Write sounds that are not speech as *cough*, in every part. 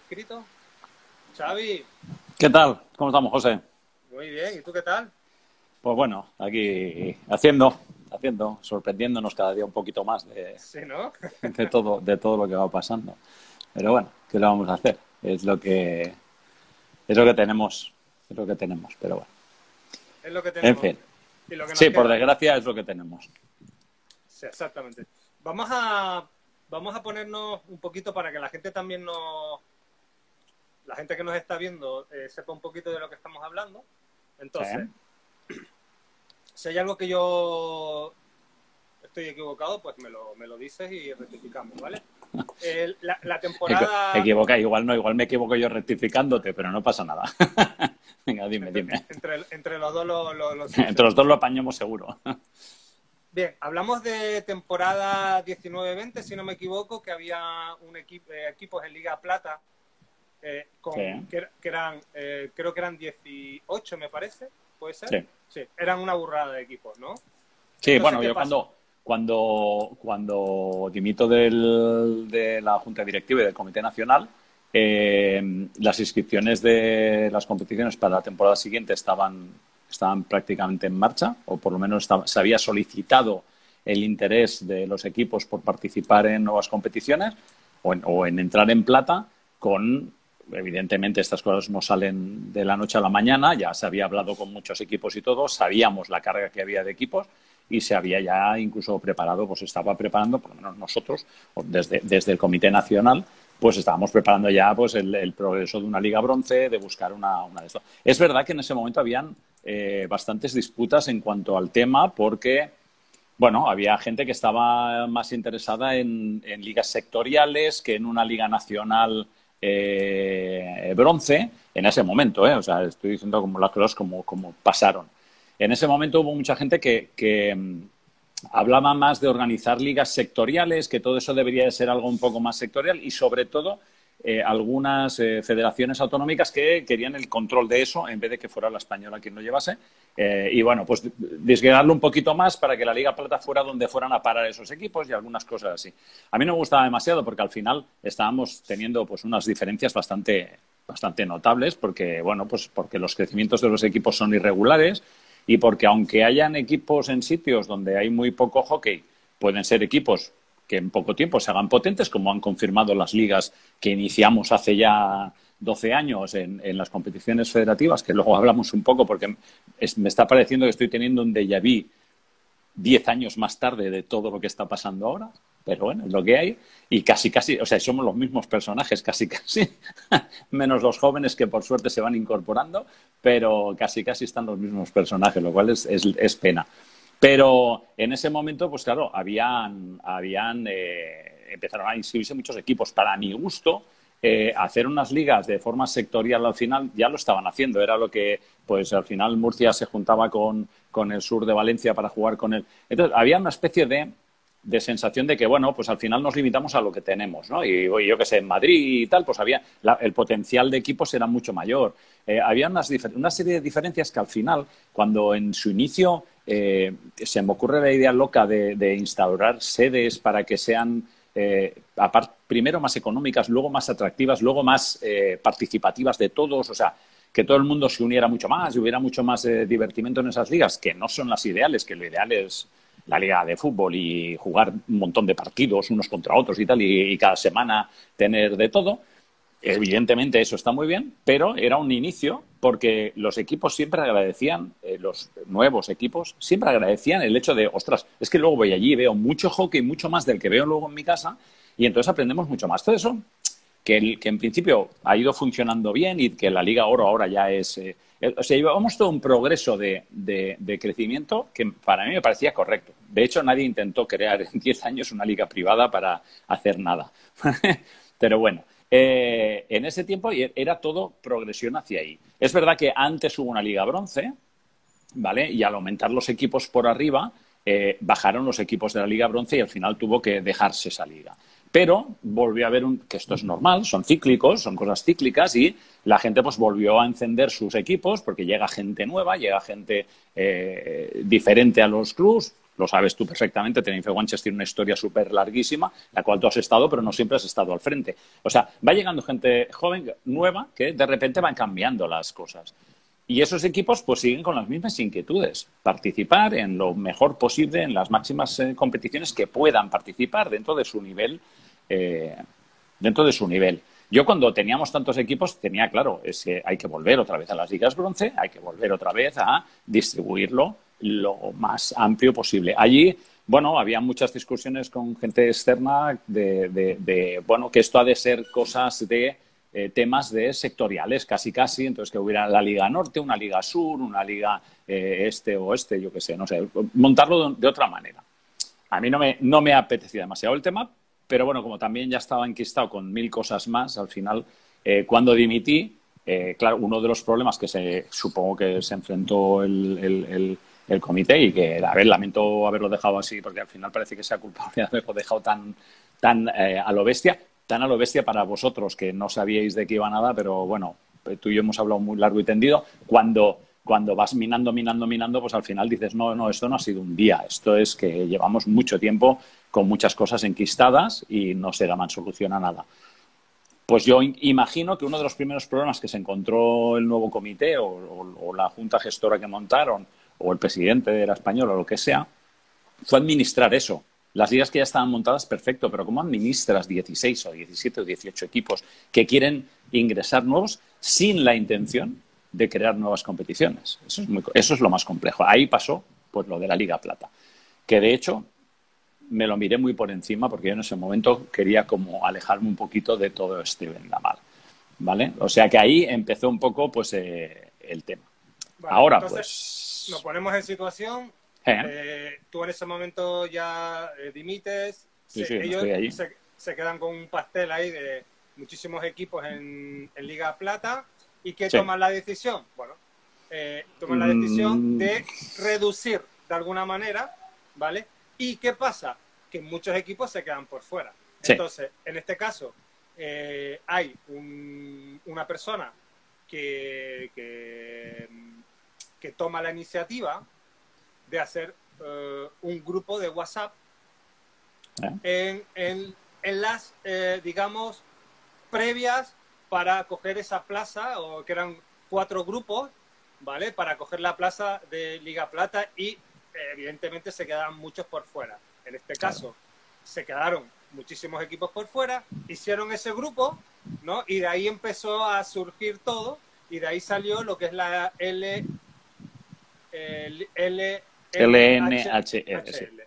escrito. Xavi, ¿Qué tal? ¿Cómo estamos, José? muy bien. ¿Y tú qué tal? Pues bueno, aquí haciendo, haciendo, sorprendiéndonos cada día un poquito más de, Sí, ¿no? *laughs* de todo, de todo lo que va pasando. Pero bueno, ¿qué le vamos a hacer? Es lo que es lo que tenemos, es lo que tenemos, pero bueno. Es lo que En tenemos. fin. Y lo que nos Sí, por desgracia es lo que tenemos. Sí, exactamente. Vamos a, vamos a ponernos un poquito para que la gente también nos... La gente que nos está viendo eh, sepa un poquito de lo que estamos hablando. Entonces, si hay algo que yo estoy equivocado, pues me lo, me lo dices y rectificamos, ¿vale? *laughs* Eh, la, la temporada... Equi- Equivoca, igual no, igual me equivoco yo rectificándote, pero no pasa nada. *laughs* Venga, dime, dime. Entre, entre los dos lo, lo- lo- *laughs* Entre los dos lo apañamos seguro. Bien, hablamos de temporada 19-20, si no me equivoco, que había un equipo, equipos en Liga Plata, eh, con, Sí. que, que eran, eh, creo que eran 18, me parece, ¿puede ser? Sí. Sí, eran una burrada de equipos, ¿no? Sí, Entonces, bueno, ¿qué yo pasa? cuando, cuando, cuando dimito del- de la Junta Directiva y del Comité Nacional, eh, las inscripciones de las competiciones para la temporada siguiente estaban, estaban prácticamente en marcha, o por lo menos estaba- se había solicitado el interés de los equipos por participar en nuevas competiciones o en, o en entrar en plata con evidentemente estas cosas no salen de la noche a la mañana, ya se había hablado con muchos equipos y todo, sabíamos la carga que había de equipos y se había ya incluso preparado, pues estaba preparando, por lo menos nosotros, desde, desde el Comité Nacional, pues estábamos preparando ya pues el, progreso de una liga bronce, de buscar una, una de estas. Es verdad que en ese momento habían eh, bastantes disputas en cuanto al tema porque bueno, había gente que estaba más interesada en ligas sectoriales que en una liga nacional eh, bronce en ese momento, ¿eh? O sea, estoy diciendo como las cosas como, como pasaron. En ese momento hubo mucha gente que, que, mm, hablaba más de organizar ligas sectoriales, que todo eso debería de ser algo un poco más sectorial y sobre todo eh, algunas eh, federaciones autonómicas que querían el control de eso en vez de que fuera la española quien lo llevase. Eh, y bueno, pues disgregarlo un poquito más para que la Liga Plata fuera donde fueran a parar esos equipos y algunas cosas así. A mí no me gustaba demasiado porque al final estábamos teniendo pues unas diferencias bastante, bastante notables porque, bueno, pues porque los crecimientos de los equipos son irregulares y porque aunque hayan equipos en sitios donde hay muy poco hockey, pueden ser equipos que en poco tiempo se hagan potentes, como han confirmado las ligas que iniciamos hace ya 12 años en, en las competiciones federativas, que luego hablamos un poco porque me está pareciendo que estoy teniendo un déjà vu 10 años más tarde de todo lo que está pasando ahora, pero bueno, es lo que hay. Y casi, casi, o sea, somos los mismos personajes, casi, *laughs* casi, menos los jóvenes que por suerte se van incorporando, pero casi, casi están los mismos personajes, lo cual es, es pena. Pero en ese momento, pues claro, habían, habían eh, empezaron a inscribirse muchos equipos. Para mi gusto, eh, hacer unas ligas de forma sectorial al final ya lo estaban haciendo. Era lo que, pues al final Murcia se juntaba con, con el sur de Valencia para jugar con él. Entonces, había una especie de, de sensación de que, bueno, pues al final nos limitamos a lo que tenemos, ¿no? Y yo que sé, en Madrid y tal, pues había, la- el potencial de equipos era mucho mayor. Eh, había unas una serie de diferencias que al final, cuando en su inicio eh, se me ocurre la idea loca de, instaurar sedes para que sean, eh, primero más económicas, luego más atractivas, luego más eh, participativas de todos, o sea, que todo el mundo se uniera mucho más y hubiera mucho más eh, divertimento en esas ligas, que no son las ideales, que lo ideal es la liga de fútbol y jugar un montón de partidos unos contra otros y tal, y cada semana tener de todo. Evidentemente eso está muy bien, pero era un inicio porque los equipos siempre agradecían, eh, los nuevos equipos siempre agradecían el hecho de, ostras, es que luego voy allí y veo mucho hockey, mucho más del que veo luego en mi casa, y entonces aprendemos mucho más. Todo eso que, el- que en principio ha ido funcionando bien y que la Liga Oro ahora ya es... eh, o sea, llevamos todo un progreso de, de- de crecimiento que para mí me parecía correcto. De hecho, nadie intentó crear en 10 años una liga privada para hacer nada. *laughs* Pero bueno, eh, en ese tiempo era todo progresión hacia ahí. Es verdad que antes hubo una liga bronce, ¿vale? Y al aumentar los equipos por arriba, eh, bajaron los equipos de la Liga Bronce y al final tuvo que dejarse esa liga. Pero volvió a haber un, que esto es normal, son cíclicos, son cosas cíclicas y la gente pues volvió a encender sus equipos porque llega gente nueva, llega gente eh, diferente a los clubs, lo sabes tú perfectamente, Tenerife Guanches tiene una historia súper larguísima, la cual tú has estado, pero no siempre has estado al frente. O sea, va llegando gente joven, nueva, que de repente van cambiando las cosas. Y esos equipos pues siguen con las mismas inquietudes, participar en lo mejor posible en las máximas eh, competiciones que puedan participar dentro de su nivel, eh, dentro de su nivel. Yo cuando teníamos tantos equipos tenía claro, es que hay que volver otra vez a las ligas bronce, hay que volver otra vez a distribuirlo lo más amplio posible. Allí, bueno, había muchas discusiones con gente externa de, bueno, que esto ha de ser cosas de eh, temas de sectoriales, casi casi, entonces que hubiera la Liga Norte, una Liga Sur, una Liga eh, Este o Oeste, yo qué sé, no sé, montarlo de, otra manera. A mí no me, no me apetecía demasiado el tema, pero bueno, como también ya estaba enquistado con mil cosas más, al final, eh, cuando dimití, claro, uno de los problemas que se supongo que se enfrentó el, comité y que, a ver, lamento haberlo dejado así porque al final parece que sea culpable de haberlo dejado tan, tan a lo bestia, tan a lo bestia para vosotros que no sabíais de qué iba nada, pero bueno, tú y yo hemos hablado muy largo y tendido. Cuando, cuando vas minando, minando, minando, pues al final dices, no, no, esto no ha sido un día, esto es que llevamos mucho tiempo con muchas cosas enquistadas y no se daban solución a nada. Pues yo imagino que uno de los primeros problemas que se encontró el nuevo comité o, la junta gestora que montaron o el presidente de la española o lo que sea, fue administrar eso. Las ligas que ya estaban montadas, perfecto, pero ¿cómo administras 16 o 17 o 18 equipos que quieren ingresar nuevos sin la intención de crear nuevas competiciones? Eso es, eso es lo más complejo. Ahí pasó pues, lo de la Liga Plata, que de hecho me lo miré muy por encima porque yo en ese momento quería como alejarme un poquito de todo este vendamal. ¿Vale? O sea que ahí empezó un poco pues eh, el tema. Ahora pues... Nos ponemos en situación eh, tú en ese momento ya eh, dimites, ellos se, quedan con un pastel ahí de muchísimos equipos en, Liga Plata y que toman la decisión, bueno, eh, toman la decisión mm. de reducir de alguna manera, ¿vale? ¿Y qué pasa? Que muchos equipos se quedan por fuera. Entonces, en este caso, hay una persona que, que, que toma la iniciativa, de hacer eh, un grupo de WhatsApp ¿Eh? en, en, las, eh, digamos, previas para coger esa plaza, o que eran cuatro grupos, ¿vale? Para coger la plaza de Liga Plata y evidentemente se quedaban muchos por fuera. En este caso, se quedaron muchísimos equipos por fuera, hicieron ese grupo, ¿no? Y de ahí empezó a surgir todo y de ahí salió lo que es la L, L LNHL.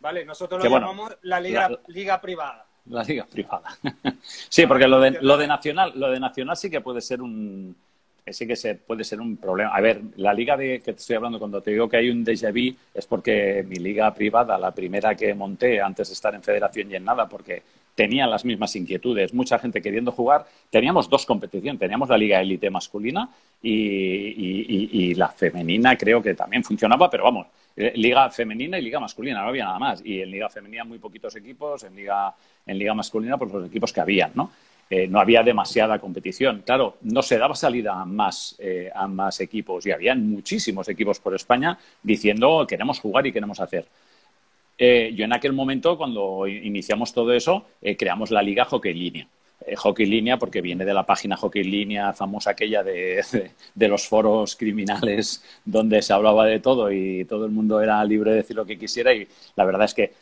Vale, nosotros lo llamamos la liga, liga privada. La liga privada. *laughs* sí, porque lo de, lo de Nacional, lo de Nacional sí que puede ser un sí que se, puede ser un problema. A ver, la liga de que te estoy hablando, cuando te digo que hay un déjà vu, es porque mi liga privada, la primera que monté antes de estar en federación y en nada, porque tenía las mismas inquietudes, mucha gente queriendo jugar. Teníamos dos competiciones, teníamos la liga élite masculina y, la femenina creo que también funcionaba, pero vamos, eh, liga femenina y liga masculina, no había nada más. Y en liga femenina muy poquitos equipos, en liga, en liga masculina pues los equipos que habían, ¿no? Eh, no había demasiada competición. Claro, no se daba salida a más, eh, a más equipos y habían muchísimos equipos por España diciendo queremos jugar y queremos hacer. Eh, yo en aquel momento, cuando iniciamos todo eso, creamos la liga Hockey Línea. hockey Línea porque viene de la página Hockey Línea famosa aquella de, de, los foros criminales donde se hablaba de todo y todo el mundo era libre de decir lo que quisiera y la verdad es que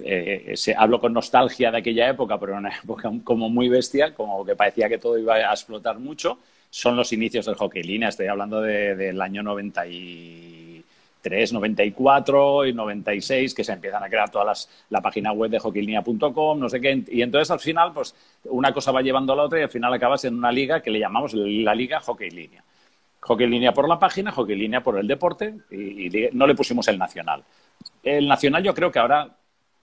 eh, se, hablo con nostalgia de aquella época, pero una *laughs* época como muy bestia, como que parecía que todo iba a explotar mucho, son los inicios del hockey línea. Estoy hablando del año 93, 94 y 96, que se empiezan a crear todas las, la página web de hockeylinea.com, no sé qué. Y entonces al final, pues una cosa va llevando a la otra y al final acabas en una liga que le llamamos la liga hockey línea. Hockey línea por la página, hockey línea por el deporte y no le pusimos el nacional. El nacional yo creo que ahora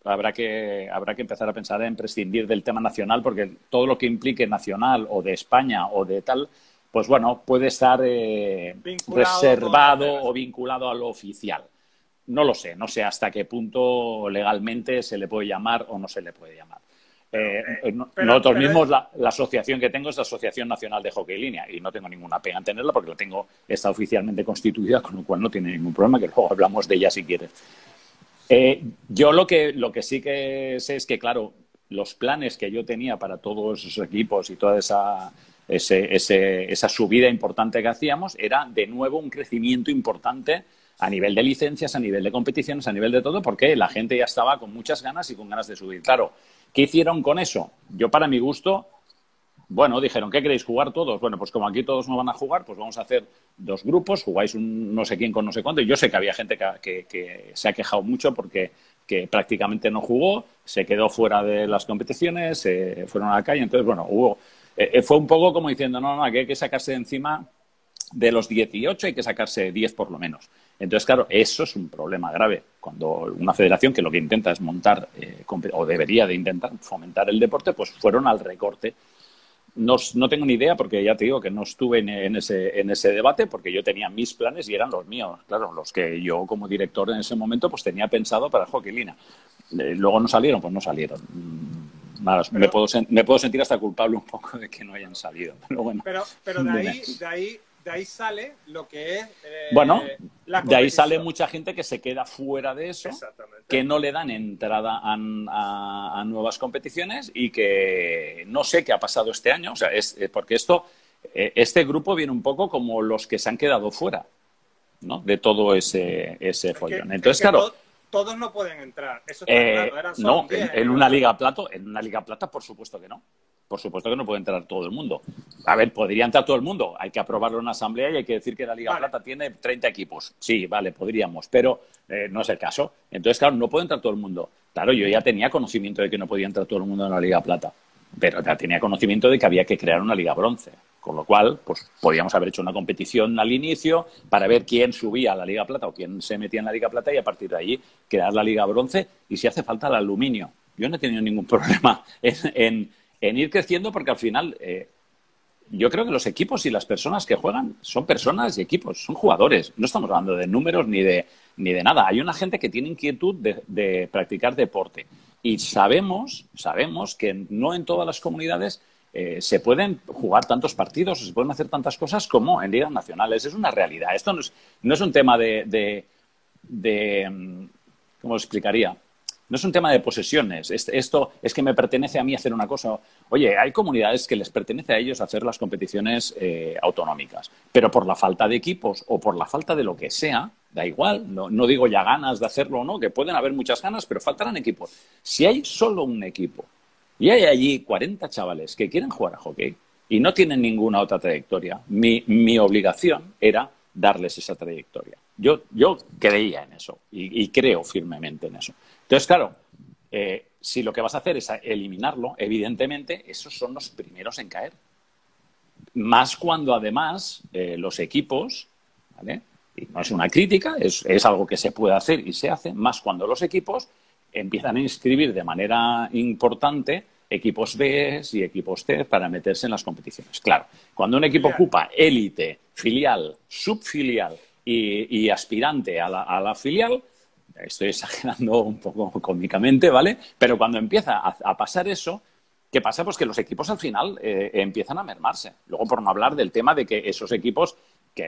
habrá que, habrá que empezar a pensar en prescindir del tema nacional porque todo lo que implique nacional o de España o de tal, pues bueno, puede estar eh, reservado o vinculado a lo oficial. No lo sé, no sé hasta qué punto legalmente se le puede llamar o no se le puede llamar. Eh, eh, nosotros mismos, la, asociación que tengo es la Asociación Nacional de Hockey Línea y no tengo ninguna pena en tenerla porque la tengo, está oficialmente constituida, con lo cual no tiene ningún problema, que luego hablamos de ella si quieres. Eh, yo lo que, lo que sí que sé es que, claro, los planes que yo tenía para todos esos equipos y toda esa, esa subida importante que hacíamos era, de nuevo, un crecimiento importante a nivel de licencias, a nivel de competiciones, a nivel de todo, porque la gente ya estaba con muchas ganas y con ganas de subir. Claro, ¿qué hicieron con eso? Yo, para mi gusto, bueno, dijeron, ¿qué queréis jugar todos? Bueno, pues como aquí todos no van a jugar, pues vamos a hacer dos grupos, jugáis un no sé quién con no sé cuánto. Yo sé que había gente que, se ha quejado mucho porque que prácticamente no jugó, se quedó fuera de las competiciones, se fueron a la calle. Entonces, bueno, hubo, eh, eh, fue un poco como diciendo, no, no, aquí hay que sacarse de encima de los 18, hay que sacarse 10 por lo menos. Entonces, claro, eso es un problema grave. Cuando una federación que lo que intenta es montar, eh, o debería de intentar fomentar el deporte, pues fueron al recorte. No, tengo ni idea porque ya te digo que no estuve en, ese, en ese debate porque yo tenía mis planes y eran los míos, claro, los que yo como director en ese momento pues tenía pensado para Joaquilina. Eh, luego no salieron, pues no salieron. Nada, me, puedo, me puedo sentir hasta culpable un poco de que no hayan salido. *laughs* Pero, bueno, pero, pero de, *laughs* ahí, de ahí de ahí sale lo que es. Eh, bueno, de ahí sale mucha gente que se queda fuera de eso, que no le dan entrada a, nuevas competiciones y que no sé qué ha pasado este año. O sea, es, eh, porque esto, eh, este grupo viene un poco como los que se han quedado fuera, ¿no? De todo ese, ese follón. Entonces, claro. Todos no pueden entrar. Eso está claro. no, en, una liga plato, en una liga plata, por supuesto que no por supuesto que no puede entrar todo el mundo. A ver, podría entrar todo el mundo. Hay que aprobarlo en una asamblea y hay que decir que la Liga Plata tiene 30 equipos. Sí, vale, podríamos, pero eh, no es el caso. Entonces, claro, no puede entrar todo el mundo. Claro, yo ya tenía conocimiento de que no podía entrar todo el mundo en la Liga Plata, pero ya tenía conocimiento de que había que crear una Liga Bronce. Con lo cual, pues podíamos haber hecho una competición al inicio para ver quién subía a la Liga Plata o quién se metía en la Liga Plata y a partir de allí crear la Liga Bronce y si hace falta el aluminio. Yo no he tenido ningún *laughs* problema en en ir creciendo porque al final eh, yo creo que los equipos y las personas que juegan son personas y equipos, son jugadores. No estamos hablando de números ni de, ni de nada. Hay una gente que tiene inquietud de, practicar deporte. Y sabemos, sabemos que no en todas las comunidades eh, se pueden jugar tantos partidos se pueden hacer tantas cosas como en ligas nacionales. Es una realidad. Esto no es, no es un tema de, de, de mm, ¿cómo lo explicaría? No es un tema de posesiones. Esto es que me pertenece a mí hacer una cosa. Oye, hay comunidades que les pertenece a ellos hacer las competiciones eh, autonómicas, pero por la falta de equipos o por la falta de lo que sea, da igual, no, no digo ya ganas de hacerlo o no, que pueden haber muchas ganas, pero faltarán equipos. Si hay solo un equipo y hay allí 40 chavales que quieren jugar a hockey y no tienen ninguna otra trayectoria, mi, mi obligación era darles esa trayectoria. Yo, yo creía en eso y creo firmemente en eso. Entonces, claro, eh, si lo que vas a hacer es eliminarlo, evidentemente, esos son los primeros en caer. Más cuando además eh, los equipos, ¿vale? Y no es una crítica, es, algo que se puede hacer y se hace, más cuando los equipos empiezan a inscribir de manera importante equipos B y equipos C para meterse en las competiciones. Claro, cuando un equipo ocupa élite, filial, subfilial y, aspirante a la filial, estoy exagerando un poco cómicamente, ¿vale? Pero cuando empieza a, pasar eso, ¿qué pasa? Pues que los equipos al final eh, empiezan a mermarse. Luego, por no hablar del tema de que esos equipos,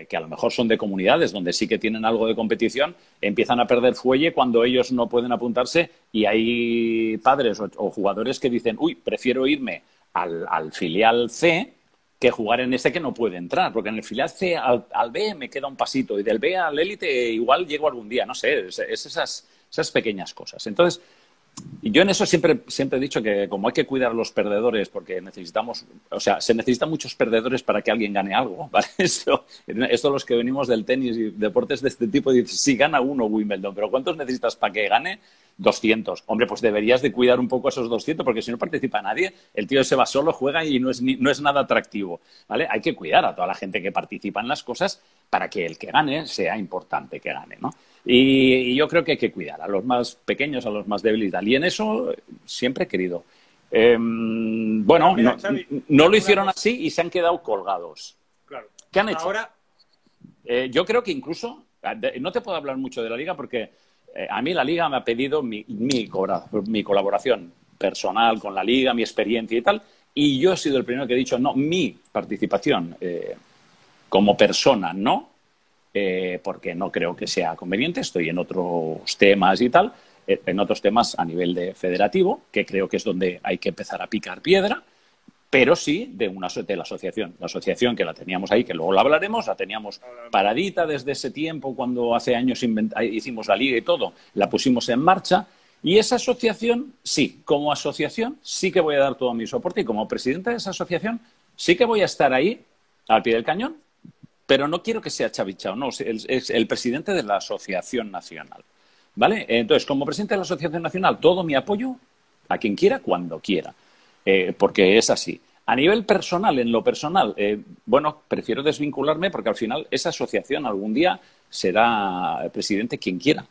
que, a lo mejor son de comunidades donde sí que tienen algo de competición, empiezan a perder fuelle cuando ellos no pueden apuntarse y hay padres o, jugadores que dicen, uy, prefiero irme al filial C que jugar en este que no puede entrar, porque en el filial C al, B me queda un pasito y del B al élite igual llego algún día, no sé, es, esas, esas pequeñas cosas. Entonces, yo en eso siempre, siempre he dicho que como hay que cuidar a los perdedores, porque necesitamos, o sea, se necesitan muchos perdedores para que alguien gane algo, *laughs* ¿vale? Esto, esto los que venimos del tenis y deportes de este tipo, dicen, sí gana uno Wimbledon, pero ¿cuántos necesitas para que gane? 200. Hombre, pues deberías de cuidar un poco esos 200 porque si no participa nadie, el tío se va solo, juega y no es, no es nada atractivo. ¿vale? Hay que cuidar a toda la gente que participa en las cosas para que el que gane sea importante que gane. ¿no? Y, yo creo que hay que cuidar a los más pequeños, a los más débiles y tal. Y en eso siempre he querido. Em, bueno, no, lo hicieron así y se han quedado colgados. Claro. ¿Qué han hecho? Ahora... Eh, yo creo que incluso, no te puedo hablar mucho de la liga porque eh, a mí la liga me ha pedido mi, mi, colaboración personal con la liga, mi experiencia y tal, y yo he sido el primero que he dicho, no, mi participación eh, como persona, no, eh, porque no creo que sea conveniente, estoy en otros temas y tal, eh, en otros temas a nivel de federativo, que creo que es donde hay que empezar a picar piedra, pero sí de, una, de la asociación. La asociación que la teníamos ahí, que luego la hablaremos, la teníamos paradita desde ese tiempo, cuando hace años hicimos la liga y todo, la pusimos en marcha. Y esa asociación, sí, como asociación, sí que voy a dar todo mi soporte y como presidente de esa asociación, sí que voy a estar ahí, al pie del cañón, pero no quiero que sea chavichao, no, es el presidente de la Asociación Nacional. ¿Vale? Entonces, como presidente de la Asociación Nacional, todo mi apoyo a quien quiera, cuando quiera, eh, porque es así. A nivel personal, en lo personal, eh, bueno, prefiero desvincularme porque al final esa asociación algún día será presidente quien quiera,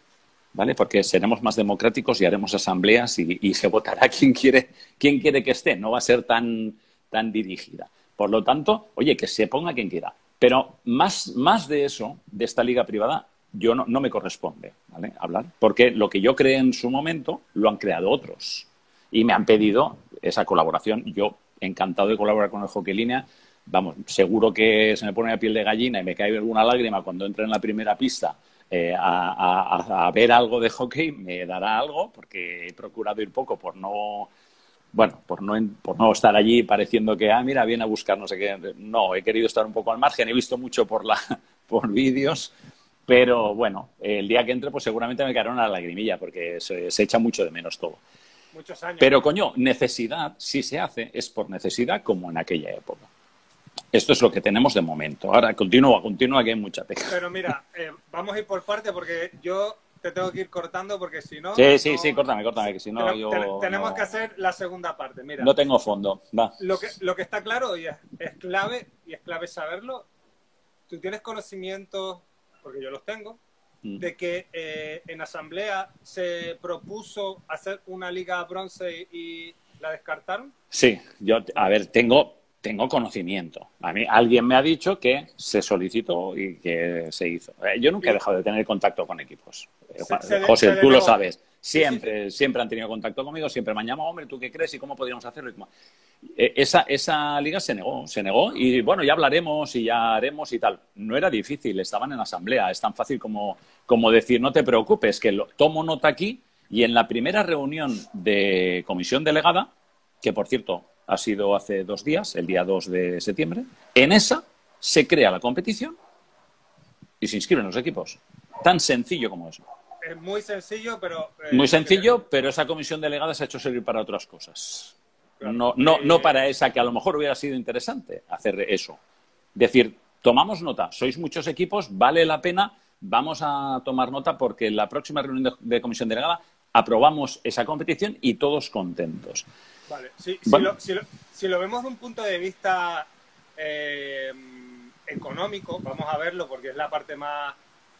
¿vale? Porque seremos más democráticos y haremos asambleas y, se votará *laughs* quien quiere, quien quiere que esté, no va a ser tan, tan dirigida. Por lo tanto, oye, que se ponga quien quiera. Pero más, más de eso, de esta liga privada, yo no, me corresponde ¿vale? hablar, porque lo que yo creé en su momento lo han creado otros y me han pedido esa colaboración. Yo, encantado de colaborar con el Hockey Línea, vamos, seguro que se me pone la piel de gallina y me cae alguna lágrima cuando entre en la primera pista eh, a, a, ver algo de hockey, me dará algo, porque he procurado ir poco por no bueno, por no, por no estar allí pareciendo que, ah, mira, viene a buscar no sé qué. No, he querido estar un poco al margen, he visto mucho por, la, *laughs* por vídeos, pero bueno, el día que entre, pues seguramente me caerá una lagrimilla, porque se, echa mucho de menos todo. Muchos años. Pero, coño, necesidad, si se hace, es por necesidad como en aquella época. Esto es lo que tenemos de momento. Ahora, continúa, continúa, que hay mucha teca. Pero mira, eh, vamos a ir por parte porque yo te tengo que ir cortando porque si no... Sí, sí, sí, córtame, córtame, que si no yo... tenemos que hacer la segunda parte, mira. No tengo fondo, va. Lo que, lo que está claro y es, clave, y es clave saberlo, tú tienes conocimiento, porque yo los tengo, mm. de que eh, en asamblea se propuso hacer una liga bronce y la descartaron. Sí, yo, a ver, tengo, tengo conocimiento. A mí alguien me ha dicho que se solicitó y que se hizo. Eh, yo nunca he dejado de tener contacto con equipos. Eh, José, tú lo sabes. Siempre, siempre han tenido contacto conmigo, siempre me han llamado, hombre, ¿tú qué crees y cómo podríamos hacerlo? Eh, esa, esa liga se negó, se negó y bueno, ya hablaremos y ya haremos y tal. No era difícil, estaban en asamblea, es tan fácil como, como decir, no te preocupes, que lo, tomo nota aquí y en la primera reunión de comisión delegada, que por cierto ha sido hace dos días, el día 2 de septiembre, en esa se crea la competición y se inscriben los equipos. Tan sencillo como eso. Es muy sencillo, pero... Eh, muy sencillo, pero esa comisión delegada se ha hecho servir para otras cosas. No, no, no eh, para esa que a lo mejor hubiera sido interesante hacer eso. Decir, tomamos nota, sois muchos equipos, vale la pena, vamos a tomar nota porque en la próxima reunión de comisión delegada aprobamos esa competición y todos contentos. Vale, si, lo, vemos de un punto de vista eh, económico, vamos a verlo porque es la parte más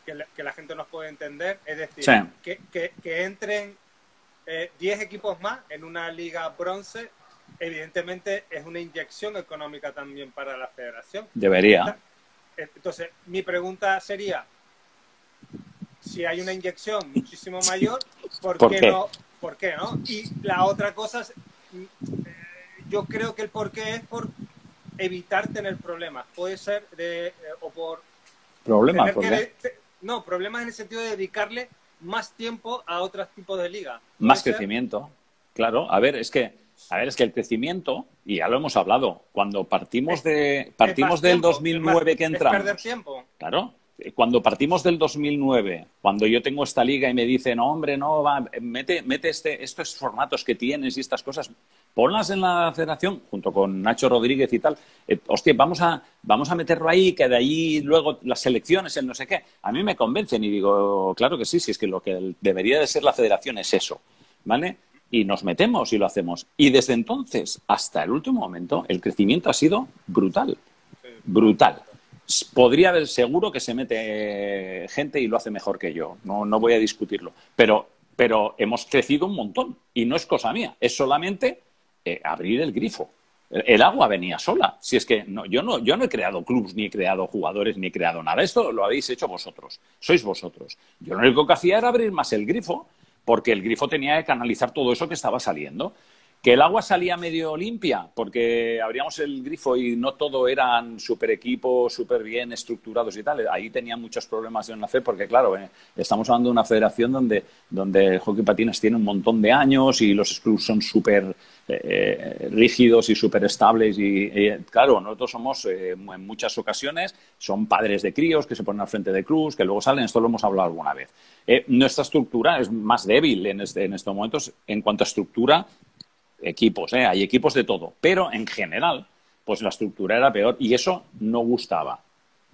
que la, gente nos puede entender, es decir, que, que, entren 10 eh, equipos más en una liga bronce, evidentemente es una inyección económica también para la federación. Debería. Entonces, mi pregunta sería, si hay una inyección muchísimo *laughs* mayor, ¿por, qué, no? ¿Por qué no? Y la otra cosa yo creo que el porqué es por evitar tener problemas. Puede ser de, eh, o por... ¿Problemas? no, problemas en el sentido de dedicarle más tiempo a otros tipos de liga. Más crecimiento, claro. A ver, es que, a ver, es que el crecimiento, y ya lo hemos hablado, cuando partimos de partimos del 2009 que entramos. perder tiempo. Claro, cuando partimos del 2009, cuando yo tengo esta liga y me dicen, no, hombre, no, va, mete, mete este, estos formatos que tienes y estas cosas, ponlas en la federación junto con Nacho Rodríguez y tal. Eh, hostia, vamos a, vamos a meterlo ahí, que de ahí luego las selecciones, el no sé qué. A mí me convencen y digo, claro que sí, si es que lo que debería de ser la federación es eso, ¿vale? Y nos metemos y lo hacemos. Y desde entonces hasta el último momento, el crecimiento ha sido brutal. Brutal podría haber seguro que se mete gente y lo hace mejor que yo. No, no voy a discutirlo. Pero, pero hemos crecido un montón. Y no es cosa mía. Es solamente eh, abrir el grifo. El, agua venía sola. Si es que no, yo, no, yo no he creado clubs, ni he creado jugadores, ni he creado nada. Esto lo habéis hecho vosotros. Sois vosotros. Yo lo único que hacía era abrir más el grifo, porque el grifo tenía que canalizar todo eso que estaba saliendo. Que el agua salía medio limpia, porque abríamos el grifo y no todo eran super equipos, súper bien estructurados y tal. Ahí tenían muchos problemas en la fe, porque claro, eh, estamos hablando de una federación donde, donde el hockey patines tiene un montón de años y los clubs son súper eh, rígidos y súper estables. Y, claro, nosotros somos en muchas ocasiones, son padres de críos que se ponen al frente de cruz, que luego salen, esto lo hemos hablado alguna vez. nuestra estructura es más débil en, este, en estos momentos en cuanto a estructura equipos, ¿eh? hay equipos de todo, pero en general, pues la estructura era peor y eso no gustaba.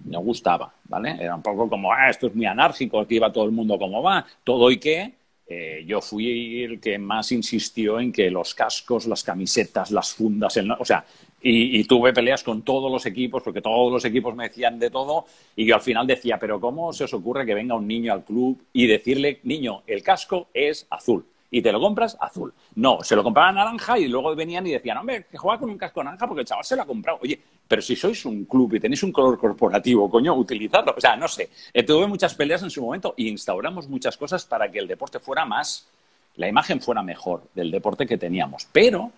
No gustaba, ¿vale? Era un poco como, ah, esto es muy anárquico, aquí va todo el mundo como va, todo y que eh, yo fui el que más insistió en que los cascos, las camisetas, las fundas, o sea, y, tuve peleas con todos los equipos, porque todos los equipos me decían de todo, y yo al final decía, pero ¿cómo se os ocurre que venga un niño al club y decirle, niño, el casco es azul? Y te lo compras azul. No, se lo compraba naranja y luego venían y decían, hombre, que juega con un casco naranja porque el chaval se lo ha comprado. Oye, pero si sois un club y tenéis un color corporativo, coño, utilizadlo. O sea, no sé. Eh, tuve muchas peleas en su momento y instauramos muchas cosas para que el deporte fuera más, la imagen fuera mejor del deporte que teníamos. Pero,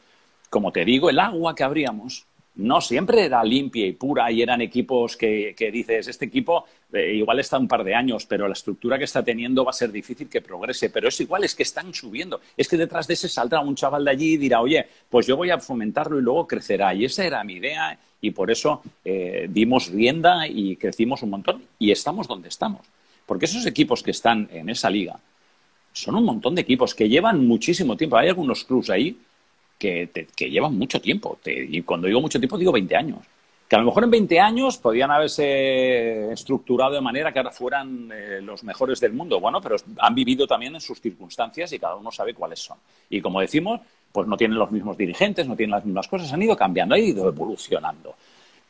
como te digo, el agua que abríamos no siempre era limpia y pura y eran equipos que, dices, este equipo eh, igual está un par de años, pero la estructura que está teniendo va a ser difícil que progrese, pero es igual, es que están subiendo. Es que detrás de ese saldrá un chaval de allí y dirá, oye, pues yo voy a fomentarlo y luego crecerá. Y esa era mi idea y por eso eh, dimos rienda y crecimos un montón y estamos donde estamos. Porque esos equipos que están en esa liga son un montón de equipos que llevan muchísimo tiempo. Hay algunos clubs ahí que, llevan mucho tiempo. y cuando digo mucho tiempo, digo 20 años. Que a lo mejor en 20 años podían haberse estructurado de manera que ahora fueran eh, los mejores del mundo. Bueno, pero han vivido también en sus circunstancias y cada uno sabe cuáles son. Y como decimos, pues no tienen los mismos dirigentes, no tienen las mismas cosas, han ido cambiando, han ido evolucionando.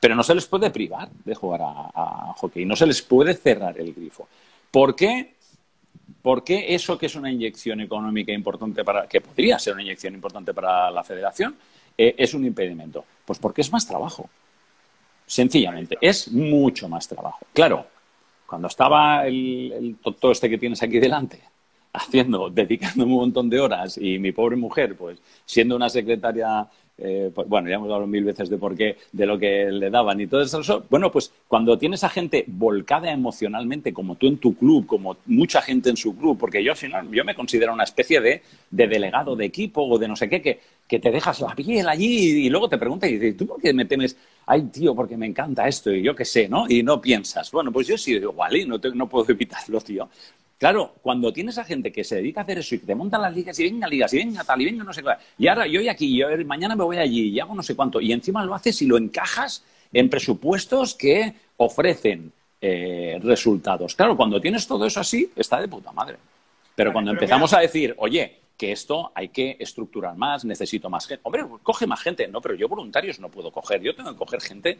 Pero no se les puede privar de jugar a, a hockey, no se les puede cerrar el grifo. ¿Por qué? ¿Por qué eso que es una inyección económica importante para, que podría ser una inyección importante para la federación, eh, es un impedimento? Pues porque es más trabajo. Sencillamente, es mucho más trabajo. Claro, cuando estaba el, todo este que tienes aquí delante, haciendo, dedicando un montón de horas, y mi pobre mujer, pues siendo una secretaria eh, pues, bueno, ya hemos hablado mil veces de por qué, de lo que le daban y todo eso. Bueno, pues cuando tienes a gente volcada emocionalmente, como tú en tu club, como mucha gente en su club, porque yo al final, yo me considero una especie de, delegado de equipo o de no sé qué, que, que te dejas la piel allí y, luego te preguntas y dices, ¿tú por qué me temes? Ay, tío, porque me encanta esto y yo qué sé, ¿no? Y no piensas. Bueno, pues yo sí igual y no, no puedo evitarlo, tío. Claro, cuando tienes a gente que se dedica a hacer eso y que te montan las ligas y venga ligas y venga tal y venga no sé qué, y ahora yo voy aquí, y mañana me voy allí y hago no sé cuánto, y encima lo haces y lo encajas en presupuestos que ofrecen eh, resultados. Claro, cuando tienes todo eso así, está de puta madre. Pero cuando empezamos a decir, oye, que esto hay que estructurar más, necesito más gente. Hombre, coge más gente. No, pero yo voluntarios no puedo coger. Yo tengo que coger gente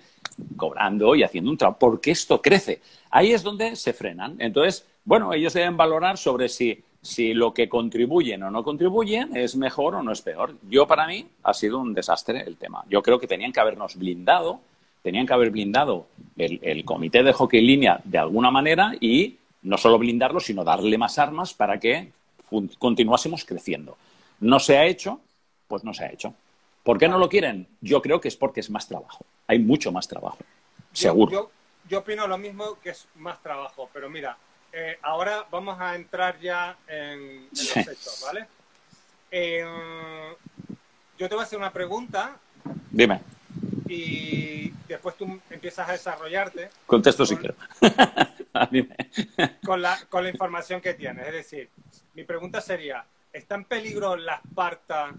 cobrando y haciendo un trabajo, porque esto crece. Ahí es donde se frenan. Entonces, bueno, ellos deben valorar sobre si, si lo que contribuyen o no contribuyen es mejor o no es peor. Yo, para mí, ha sido un desastre el tema. Yo creo que tenían que habernos blindado, tenían que haber blindado el, el comité de hockey en línea de alguna manera y no solo blindarlo, sino darle más armas para que continuásemos creciendo. No se ha hecho, pues no se ha hecho. ¿Por qué no lo quieren? Yo creo que es porque es más trabajo. Hay mucho más trabajo, seguro. Yo, opino lo mismo que es más trabajo, pero mira, eh, ahora vamos a entrar ya en, los hechos, ¿vale? Eh, yo te voy a hacer una pregunta. Dime. Y después tú empiezas a desarrollarte. Contesto si quiero. *laughs* con, la, con la información que tienes. Es decir, mi pregunta sería, ¿está en peligro la Esparta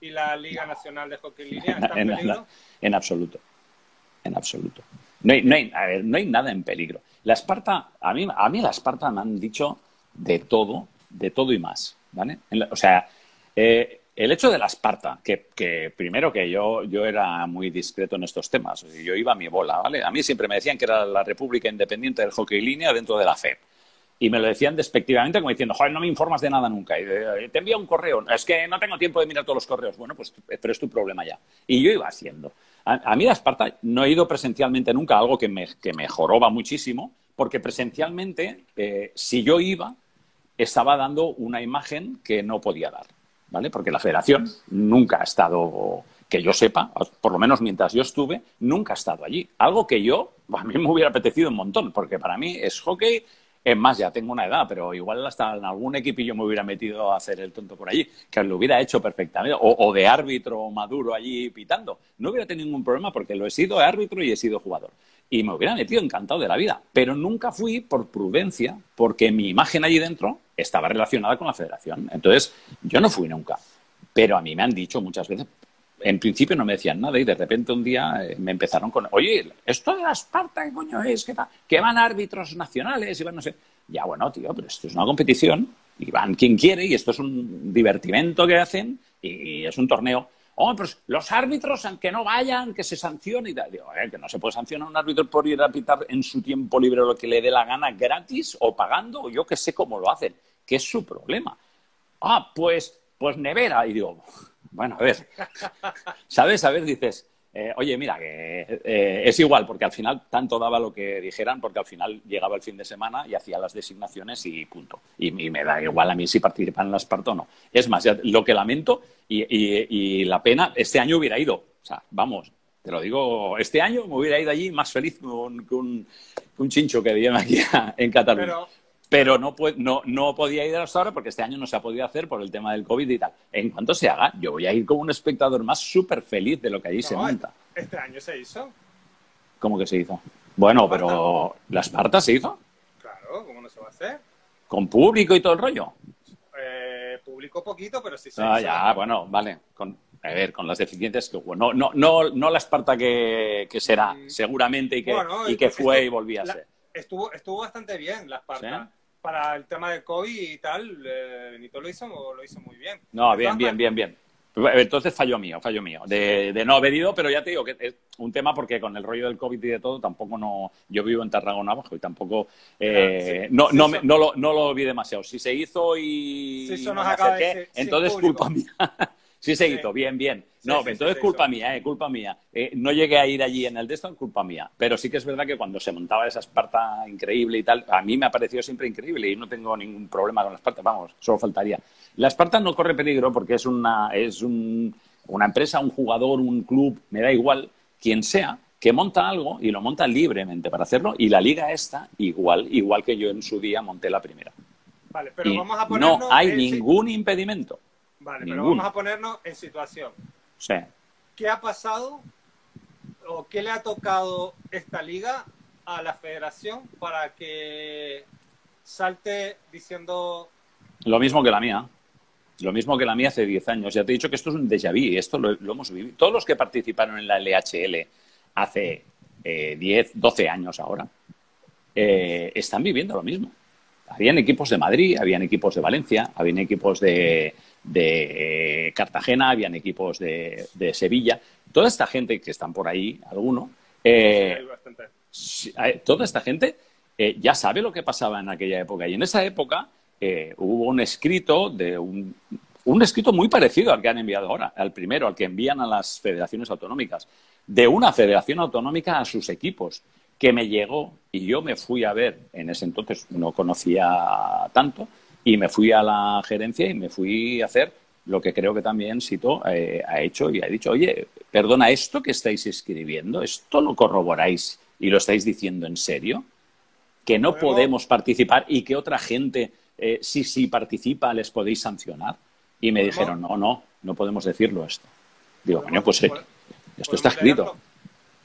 y la Liga Nacional de Hockey Línea? ¿Está en, peligro? En, absoluto. En absoluto. No hay, no, hay, a ver, no hay nada en peligro. La Esparta, a mí, a mí la Esparta me han dicho de todo, de todo y más. ¿vale? o sea, eh, el hecho de la Esparta, que, que, primero que yo, yo era muy discreto en estos temas, yo iba a mi bola, ¿vale? A mí siempre me decían que era la República Independiente del Hockey Línea dentro de la FEP. Y me lo decían despectivamente como diciendo, joder, no me informas de nada nunca. Y te envía un correo. Es que no tengo tiempo de mirar todos los correos. Bueno, pues pero es tu problema ya. Y yo iba haciendo. A, mí la Esparta no he ido presencialmente nunca, algo que me, que me joroba muchísimo, porque presencialmente, eh, si yo iba, estaba dando una imagen que no podía dar. ¿vale? Porque la federación nunca ha estado, que yo sepa, por lo menos mientras yo estuve, nunca ha estado allí. Algo que yo, a mí me hubiera apetecido un montón, porque para mí es hockey, es más, ya tengo una edad, pero igual hasta en algún equipillo me hubiera metido a hacer el tonto por allí, que lo hubiera hecho perfectamente, o, de árbitro maduro allí pitando. No hubiera tenido ningún problema porque lo he sido árbitro y he sido jugador. Y me hubiera metido encantado de la vida, pero nunca fui por prudencia, porque mi imagen allí dentro estaba relacionada con la federación. Entonces, yo no fui nunca. Pero a mí me han dicho muchas veces, en principio no me decían nada y de repente un día eh, me empezaron con, oye, esto de la Esparta, ¿qué coño es? ¿Qué Que van árbitros nacionales y van no sé. Ya, bueno, tío, pero esto es una competición y van quien quiere y esto es un divertimento que hacen y es un torneo. Oh, pues los árbitros, aunque no vayan, que se sancionen y tal. Digo, eh, que no se puede sancionar a un árbitro por ir a pitar en su tiempo libre lo que le dé la gana gratis o pagando, o yo que sé cómo lo hacen, que es su problema. Ah, pues, pues nevera. Y digo, bueno, a ver, *laughs* ¿sabes? A ver, dices, eh, oye, mira, que eh, es igual, porque al final tanto daba lo que dijeran, porque al final llegaba el fin de semana y hacía las designaciones y punto. Y, me da igual a mí si participan en la o no. Es más, lo que lamento y, la pena, este año hubiera ido. O sea, vamos, te lo digo, este año me hubiera ido allí más feliz que un, chincho que viene aquí *laughs* en Cataluña no, no, no podía ir hasta ahora porque este año no se ha podido hacer por el tema del COVID y tal. En cuanto se haga, yo voy a ir como un espectador más súper feliz de lo que allí se monta. ¿Este año se hizo? ¿Cómo que se hizo? Bueno, pero ¿la Esparta se hizo? Claro, ¿cómo no se va a hacer? ¿Con público y todo el rollo? Eh, público poquito, pero sí se ah, Ya, bueno, vale. Con, a ver, con las deficiencias que hubo. No, no, no, no la Esparta que, que será, mm. seguramente, y que, y que fue y volvía a ser. Estuvo, estuvo bastante bien la Esparta para el tema del COVID y tal, eh, Benito lo hizo, lo hizo muy bien. No, bien, bien, bien, bien. Entonces fallo mío, fallo mío, de, de, no haber ido, pero ya te digo que es un tema porque con el rollo del COVID y de todo, tampoco no, yo vivo en Tarragona abajo y tampoco, eh, no, no, no, lo, no lo vi demasiado. Si se hizo y no nos acerqué, entonces culpa mía. Sí se hizo, bien, bien. No, entonces es culpa mía, eh, culpa mía. Eh, no llegué a ir allí en el Deston, culpa mía. Pero sí que es verdad que cuando se montaba esa Esparta increíble y tal, a mí me ha parecido siempre increíble y no tengo ningún problema con la Esparta, vamos, solo faltaría. La Esparta no corre peligro porque es una, es una empresa, un jugador, un club, me da igual, quien sea, que monta algo y lo monta libremente para hacerlo y la liga está igual, igual que yo en su día monté la primera. Vale, pero vamos a ponernos No hay ningún impedimento. Vale, pero vamos a ponernos en situación. Sí. ¿Qué ha pasado o qué le ha tocado esta liga a la federación para que salte diciendo... Lo mismo que la mía. Lo mismo que la mía hace 10 años. Ya te he dicho que esto es un déjà vu, esto lo, hemos vivido. Todos los que participaron en la LHL hace 10, eh, 12 años ahora, eh, están viviendo lo mismo. Habían equipos de Madrid, habían equipos de Valencia, habían equipos de, de Cartagena, habían equipos de, Sevilla. Toda esta gente que están por ahí, alguno, eh, toda esta gente eh, ya sabe lo que pasaba en aquella época. Y en esa época eh, hubo un escrito de un, un escrito muy parecido al que han enviado ahora, al primero, al que envían a las federaciones autonómicas, de una federación autonómica a sus equipos, que me llegó y yo me fui a ver, en ese entonces no conocía tanto, y me fui a la gerencia y me fui a hacer lo que creo que también Sito eh, ha hecho y ha dicho, oye, perdona, esto que estáis escribiendo, ¿esto lo corroboráis y lo estáis diciendo en serio? Que no podemos participar y que otra gente, eh, si sí participa, les podéis sancionar. Y me dijeron, no, no, no podemos decirlo esto. Digo, bueno, pues eh, esto está escrito.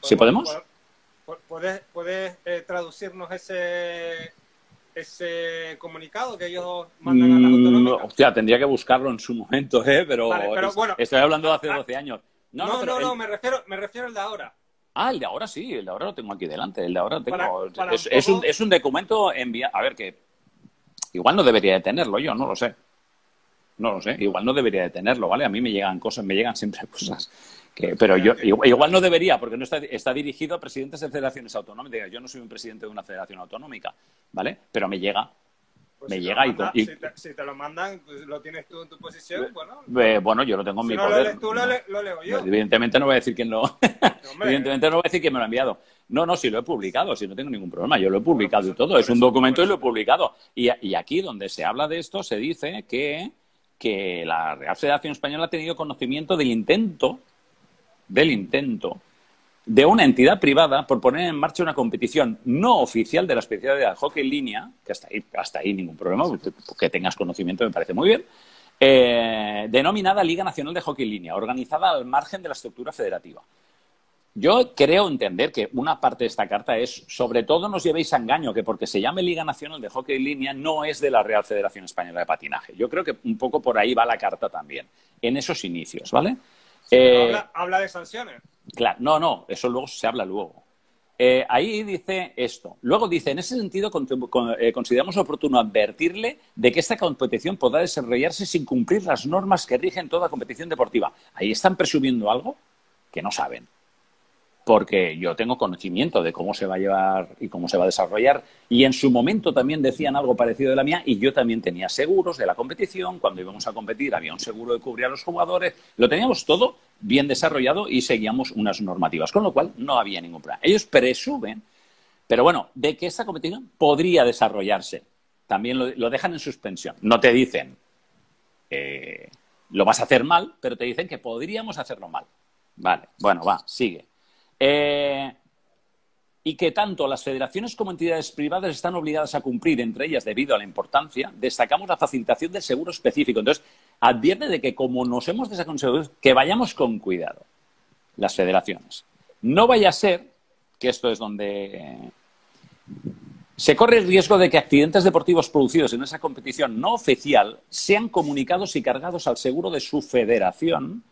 ¿Sí podemos? ¿Puedes, puedes traducirnos ese, ese comunicado que ellos mandan a las mm, autonómicas? hostia, tendría que buscarlo en su momento, ¿eh? Pero, estoy hablando de hace 12 años. No, no, no, me, refiero, me refiero al de ahora. Ah, el de ahora sí, el de ahora lo tengo aquí delante. El de ahora tengo. es, un, es un documento enviado. A ver, que igual no debería de tenerlo yo, no lo sé. No lo sé, igual no debería de tenerlo, ¿vale? A mí me llegan cosas, me llegan siempre *laughs* cosas pero yo igual no debería, porque no está, está dirigido a presidentes de federaciones autonómicas. Yo no soy un presidente de una federación autonómica, ¿vale? Pero me llega. Pues me llega y, si, te, lo mandan, pues lo tienes tú en tu posición, bueno. Eh, bueno, yo lo tengo en mi no poder. Lo, lees tú, lo, leo yo. Evidentemente no voy a decir quién lo. *laughs* evidentemente no voy a decir quién me lo ha enviado. No, no, si lo he publicado, si no tengo ningún problema. Yo lo he publicado y todo. Es un documento y lo he publicado. Y, y aquí donde se habla de esto se dice que que la Real Federación Española ha tenido conocimiento del intento, del intento de una entidad privada por poner en marcha una competición no oficial de la especialidad de hockey en línea, que hasta ahí, hasta ahí ningún problema, que tengas conocimiento me parece muy bien, eh, denominada Liga Nacional de Hockey en Línea, organizada al margen de la estructura federativa. Yo creo entender que una parte de esta carta es, sobre todo, nos llevéis a engaño que porque se llame Liga Nacional de Hockey en Línea no es de la Real Federación Española de Patinaje. Yo creo que un poco por ahí va la carta también, en esos inicios, ¿vale? Eh, habla, de sanciones. Claro, no, no, eso luego se habla luego. Eh, ahí dice esto. Luego dice, en ese sentido, eh, consideramos oportuno advertirle de que esta competición podrá desarrollarse sin cumplir las normas que rigen toda competición deportiva. Ahí están presumiendo algo que no saben porque yo tengo conocimiento de cómo se va a llevar y cómo se va a desarrollar. Y en su momento también decían algo parecido de la mía y yo también tenía seguros de la competición. Cuando íbamos a competir había un seguro de cubrir a los jugadores. Lo teníamos todo bien desarrollado y seguíamos unas normativas, con lo cual no había ningún problema. Ellos presumen, pero bueno, de que esta competición podría desarrollarse. También lo, dejan en suspensión. No te dicen, eh, lo vas a hacer mal, pero te dicen que podríamos hacerlo mal. Vale, bueno, va, sigue. Eh, y que tanto las federaciones como entidades privadas están obligadas a cumplir, entre ellas debido a la importancia, destacamos la facilitación del seguro específico. Entonces, advierte de que como nos hemos desaconsejado, que vayamos con cuidado, las federaciones. No vaya a ser, que esto es donde se corre el riesgo de que accidentes deportivos producidos en esa competición no oficial sean comunicados y cargados al seguro de su federación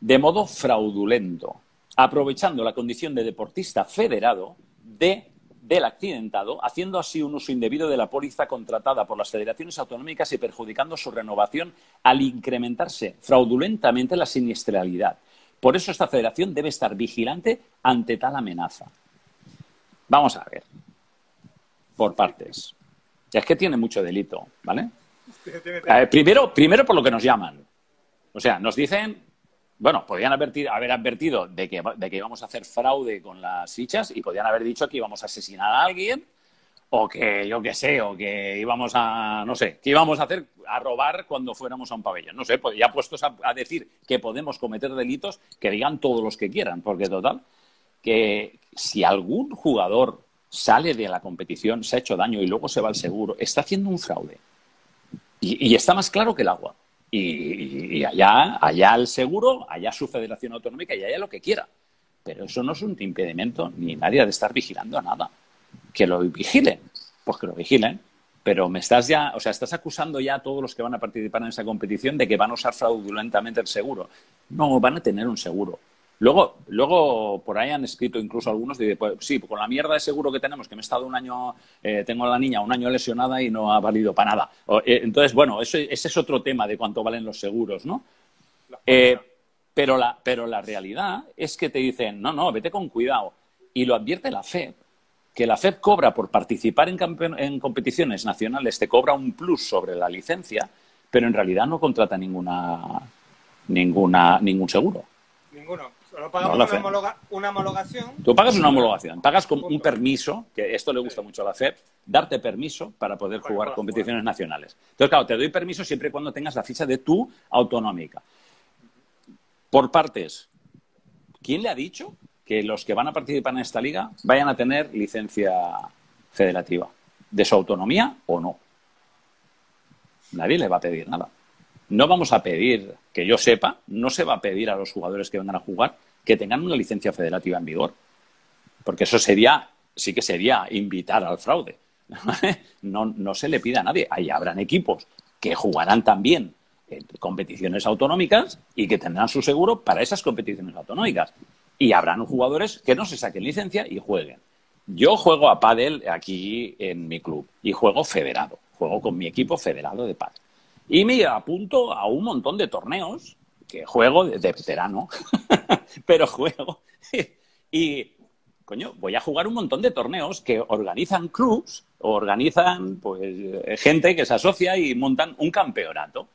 de modo fraudulento aprovechando la condición de deportista federado del accidentado, haciendo así un uso indebido de la póliza contratada por las federaciones autonómicas y perjudicando su renovación al incrementarse fraudulentamente la siniestralidad. Por eso esta federación debe estar vigilante ante tal amenaza. Vamos a ver, por partes. Es que tiene mucho delito, ¿vale? primero, primero por lo que nos llaman. O sea, nos dicen bueno, podían haber, advertido de que, de que íbamos a hacer fraude con las fichas y podían haber dicho que íbamos a asesinar a alguien o que yo qué sé, o que íbamos a, no sé, que íbamos a hacer, a robar cuando fuéramos a un pabellón. No sé, pues ya puestos a, a, decir que podemos cometer delitos, que digan todos los que quieran, porque total, que si algún jugador sale de la competición, se ha hecho daño y luego se va al seguro, está haciendo un fraude. y está más claro que el agua. Y, allá, allá el seguro, allá su federación autonómica y allá lo que quiera. Pero eso no es un impedimento ni nadie de estar vigilando a nada. Que lo vigilen, pues que lo vigilen. Pero me estás ya, o sea, estás acusando ya a todos los que van a participar en esa competición de que van a usar fraudulentamente el seguro. No, van a tener un seguro. Luego, luego por ahí han escrito incluso algunos de, pues, sí, con la mierda de seguro que tenemos, que me he estado un año, eh, tengo a la niña un año lesionada y no ha valido para nada. Eh, entonces, bueno, ese es otro tema de cuánto valen los seguros, ¿no? Eh, pero, la, pero la realidad es que te dicen, no, no, vete con cuidado. Y lo advierte la FED, que la FED cobra por participar en, en competiciones nacionales, te cobra un plus sobre la licencia, pero en realidad no contrata ninguna, ninguna, ningún seguro. Ninguno. Solo pagamos una, homologación. Tú pagas una homologación, pagas con un permiso, que esto le gusta mucho a la FEP, darte permiso para poder jugar competiciones nacionales. Entonces, claro, te doy permiso siempre y cuando tengas la ficha de tu autonómica. Por partes, ¿quién le ha dicho que los que van a participar en esta liga vayan a tener licencia federativa? ¿De su autonomía o no? Nadie le va a pedir nada. No vamos a pedir, que yo sepa, no se va a pedir a los jugadores que vengan a jugar que tengan una licencia federativa en vigor. Porque eso sería, sí que sería invitar al fraude. No, no se le pide a nadie. Ahí habrán equipos que jugarán también en competiciones autonómicas y que tendrán su seguro para esas competiciones autonómicas. Y habrán jugadores que no se saquen licencia y jueguen. Yo juego a pádel aquí en mi club y juego federado. Juego con mi equipo federado de pádel. Y me apunto a un montón de torneos que juego de, veterano, *laughs* pero juego. *laughs* y, coño, voy a jugar un montón de torneos que organizan clubs, organizan pues gente que se asocia y montan un campeonato.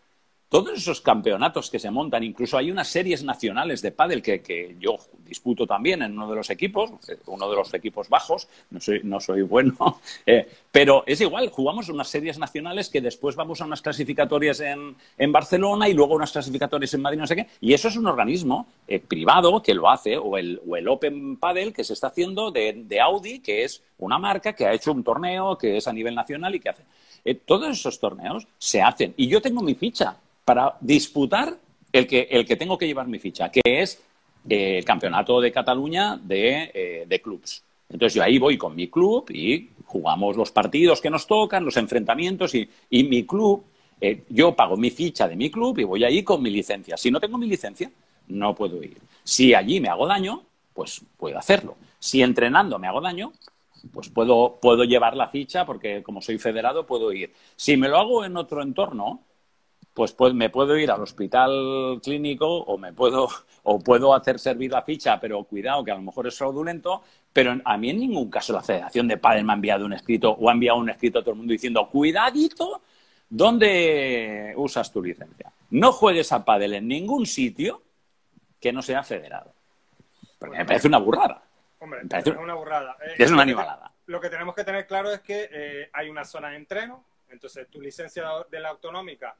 todos esos campeonatos que se montan, incluso hay unas series nacionales de pádel que, que, yo disputo también en uno de los equipos, uno de los equipos bajos, no soy, no soy bueno, *laughs* eh, pero es igual, jugamos unas series nacionales que después vamos a unas clasificatorias en, en Barcelona y luego unas clasificatorias en Madrid, no sé qué, y eso es un organismo eh, privado que lo hace, o el, o el Open Padel que se está haciendo de, de, Audi, que es una marca que ha hecho un torneo que es a nivel nacional y que hace. Eh, todos esos torneos se hacen, y yo tengo mi ficha para disputar el que, el que tengo que llevar mi ficha, que es el campeonato de Cataluña de, eh, de, clubs. Entonces yo ahí voy con mi club y jugamos los partidos que nos tocan, los enfrentamientos y, y mi club, eh, yo pago mi ficha de mi club y voy ahí con mi licencia. Si no tengo mi licencia, no puedo ir. Si allí me hago daño, pues puedo hacerlo. Si entrenando me hago daño, pues puedo, puedo llevar la ficha porque como soy federado puedo ir. Si me lo hago en otro entorno, pues, pues, me puedo ir al hospital clínico o me puedo o puedo hacer servir la ficha, pero cuidado que a lo mejor es fraudulento, pero a mí en ningún caso la Federación de Padres me ha enviado un escrito o ha enviado un escrito a todo el mundo diciendo cuidadito dónde usas tu licencia. No juegues a pádel en ningún sitio que no sea federado. Porque me parece una burrada. Hombre, me parece una burrada. Eh, es una animalada. Lo que tenemos que tener claro es que eh, hay una zona de entreno, entonces tu licencia de la autonómica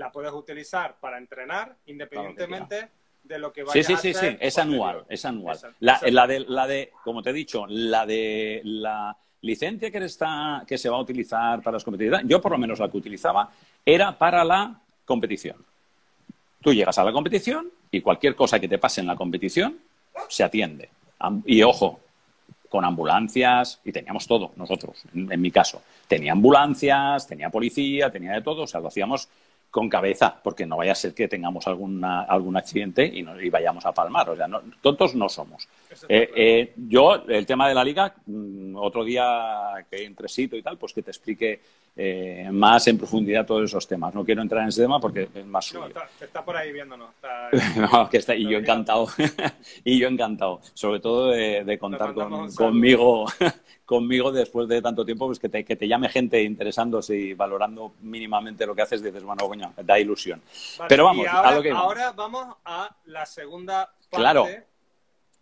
la puedes utilizar para entrenar independientemente de lo que vayas sí, sí, a hacer. Sí, sí, es anual, es anual. La, la, de, la de, como te he dicho, la de la licencia que, está, que se va a utilizar para las competiciones, yo por lo menos la que utilizaba, era para la competición. Tú llegas a la competición y cualquier cosa que te pase en la competición se atiende. Y ojo, con ambulancias, y teníamos todo nosotros, en, en mi caso. Tenía ambulancias, tenía policía, tenía de todo, o sea, lo hacíamos con cabeza, porque no vaya a ser que tengamos alguna, algún accidente y, no, y vayamos a palmar. O sea, no, tontos no somos. Eh, eh, yo, el tema de la liga, mm, otro día que entre sitio y tal, pues que te explique eh, más en profundidad todos esos temas. No quiero entrar en ese tema porque es más suyo. No, está, está, por ahí viéndonos. Está, *laughs* no, que está, y yo encantado. *laughs* y yo encantado. Sobre todo de, de contar con, conmigo, *laughs* conmigo después de tanto tiempo, pues que te, que te llame gente interesándose y valorando mínimamente lo que haces, dices, bueno, coño, da ilusión. Vale, Pero vamos, ahora, a lo que vamos. ahora vamos a la segunda parte. Claro.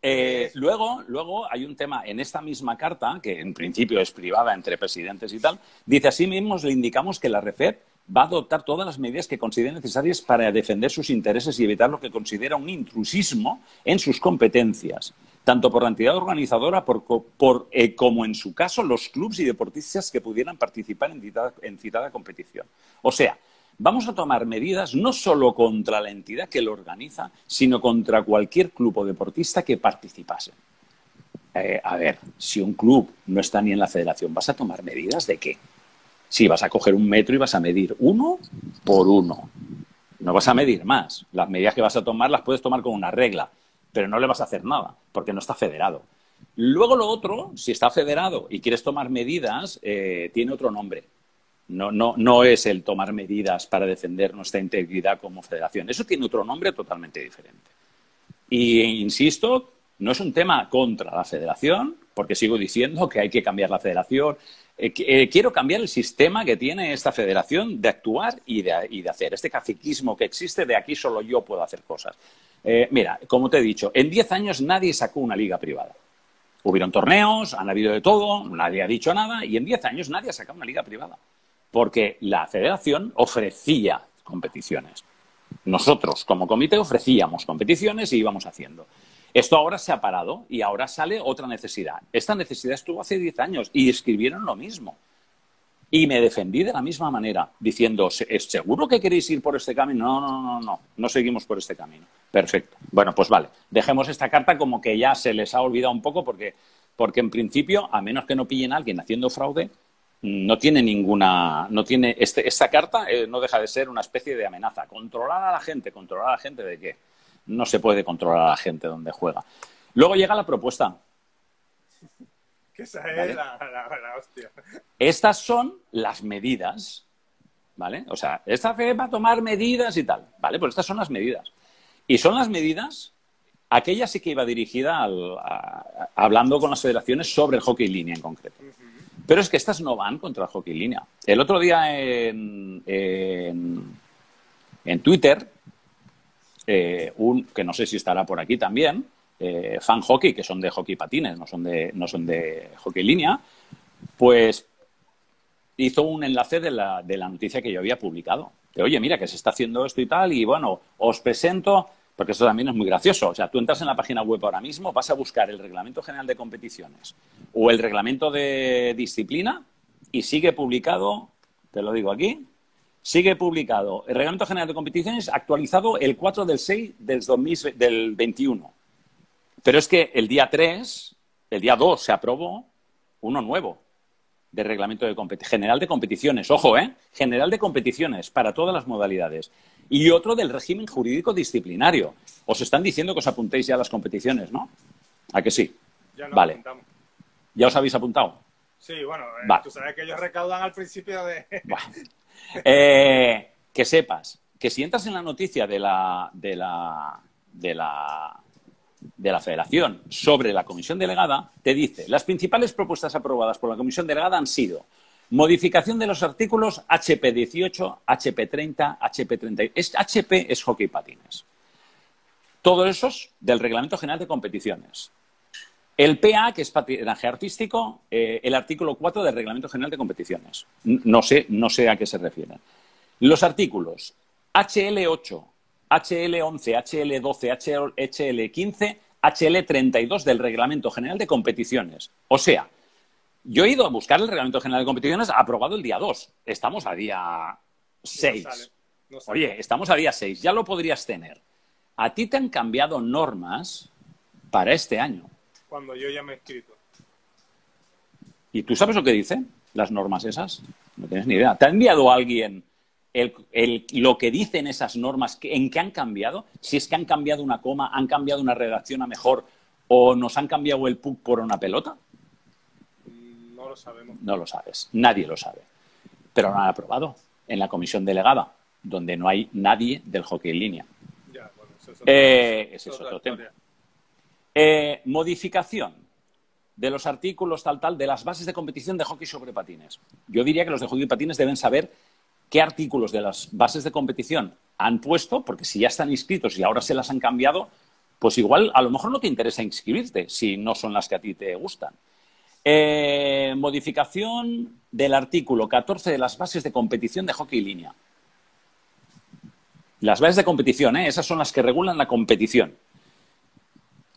Eh, luego, luego hay un tema en esta misma carta, que en principio es privada entre presidentes y tal, dice así mismo le indicamos que la REFEP va a adoptar todas las medidas que considere necesarias para defender sus intereses y evitar lo que considera un intrusismo en sus competencias, tanto por la entidad organizadora por, eh, como, en su caso, los clubes y deportistas que pudieran participar en citada, en citada competición. O sea, vamos a tomar medidas no solo contra la entidad que lo organiza, sino contra cualquier club o deportista que participase. Eh, a ver, si un club no está ni en la federación, ¿vas a tomar medidas de qué? Si vas a coger un metro y vas a medir uno por uno. No vas a medir más. Las medidas que vas a tomar las puedes tomar con una regla, pero no le vas a hacer nada, porque no está federado. Luego lo otro, si está federado y quieres tomar medidas, eh, tiene otro nombre. No, no, no es el tomar medidas para defender nuestra integridad como federación. Eso tiene otro nombre totalmente diferente. Y insisto, no es un tema contra la federación, porque sigo diciendo que hay que cambiar la federación. Eh, eh, quiero cambiar el sistema que tiene esta federación de actuar y de, y de hacer. Este caciquismo que existe de aquí solo yo puedo hacer cosas. Eh, mira, como te he dicho, en 10 años nadie sacó una liga privada. Hubieron torneos, han habido de todo, nadie ha dicho nada y en 10 años nadie ha sacado una liga privada porque la federación ofrecía competiciones. Nosotros, como comité, ofrecíamos competiciones y íbamos haciendo. Esto ahora se ha parado y ahora sale otra necesidad. Esta necesidad estuvo hace 10 años y escribieron lo mismo. Y me defendí de la misma manera, diciendo, ¿es seguro que queréis ir por este camino? No, no, no, no, no seguimos por este camino. Perfecto. Bueno, pues vale, dejemos esta carta como que ya se les ha olvidado un poco porque, porque en principio, a menos que no pillen a alguien haciendo fraude, no tiene ninguna, no tiene, este, esta carta eh, no deja de ser una especie de amenaza. Controlar a la gente, controlar a la gente de qué? No se puede controlar a la gente donde juega. Luego llega la propuesta. Que esa ¿Vale? es la, la, la, hostia. Estas son las medidas, ¿vale? O sea, esta fe va a tomar medidas y tal, ¿vale? Pues estas son las medidas. Y son las medidas, aquella sí que iba dirigida al, a, a, hablando con las federaciones sobre el hockey línea en concreto. Uh -huh. Pero es que estas no van contra el hockey línea. El otro día en, en, Twitter, eh, un, que no sé si estará por aquí también, eh, fan hockey, que son de hockey patines, no son de, no son de hockey línea, pues hizo un enlace de la, de la noticia que yo había publicado. Oye, mira, que se está haciendo esto y tal, y bueno, os presento, porque esto también es muy gracioso. O sea, tú entras en la página web ahora mismo, vas a buscar el Reglamento General de Competiciones o el Reglamento de Disciplina y sigue publicado, te lo digo aquí, sigue publicado el Reglamento General de Competiciones actualizado el 4 del 6 del, 2000, del 21. Pero es que el día 3, el día 2 se aprobó uno nuevo de reglamento de general de competiciones. Ojo, ¿eh? General de competiciones para todas las modalidades. Y otro del régimen jurídico disciplinario. Os están diciendo que os apuntéis ya a las competiciones, ¿no? ¿A que sí? Ya vale. Apuntamos. ¿Ya os habéis apuntado? Sí, bueno, eh, tú sabes que ellos recaudan al principio de... Eh, que sepas que si entras en la noticia de la, de la, de la de la Federación sobre la comisión delegada te dice las principales propuestas aprobadas por la comisión delegada han sido modificación de los artículos HP 18, HP 30, HP 30. HP es hockey patines. Todos esos del Reglamento General de Competiciones. El PA, que es patinaje artístico, eh, el artículo 4 del Reglamento General de Competiciones. No sé, no sé a qué se refieren. Los artículos HL8, HL11, HL12, HL15, HL32 del Reglamento General de Competiciones. O sea, yo he ido a buscar el Reglamento General de Competiciones aprobado el día 2. Estamos a día 6. Oye, estamos a día 6. Ya lo podrías tener. A ti te han cambiado normas para este año. Cuando yo ya me he escrito. ¿Y tú sabes lo que dicen las normas esas? No tienes ni idea. ¿Te ha enviado alguien lo que dicen esas normas, en qué han cambiado, si es que han cambiado una coma, han cambiado una redacción a mejor o nos han cambiado el PUC por una pelota? No lo sabemos. No lo sabes, nadie lo sabe. Pero lo han aprobado en la comisión delegada, donde no hay nadie del hockey en línea. Ya, bueno, eso es eh, ese es otro tema. Eh, modificación de los artículos tal tal de las bases de competición de hockey sobre patines. Yo diría que los de hockey patines deben saber qué artículos de las bases de competición han puesto, porque si ya están inscritos y ahora se las han cambiado, pues igual a lo mejor no te interesa inscribirte si no son las que a ti te gustan. Eh, modificación del artículo 14 de las bases de competición de hockey línea. Las bases de competición, ¿eh? esas son las que regulan la competición.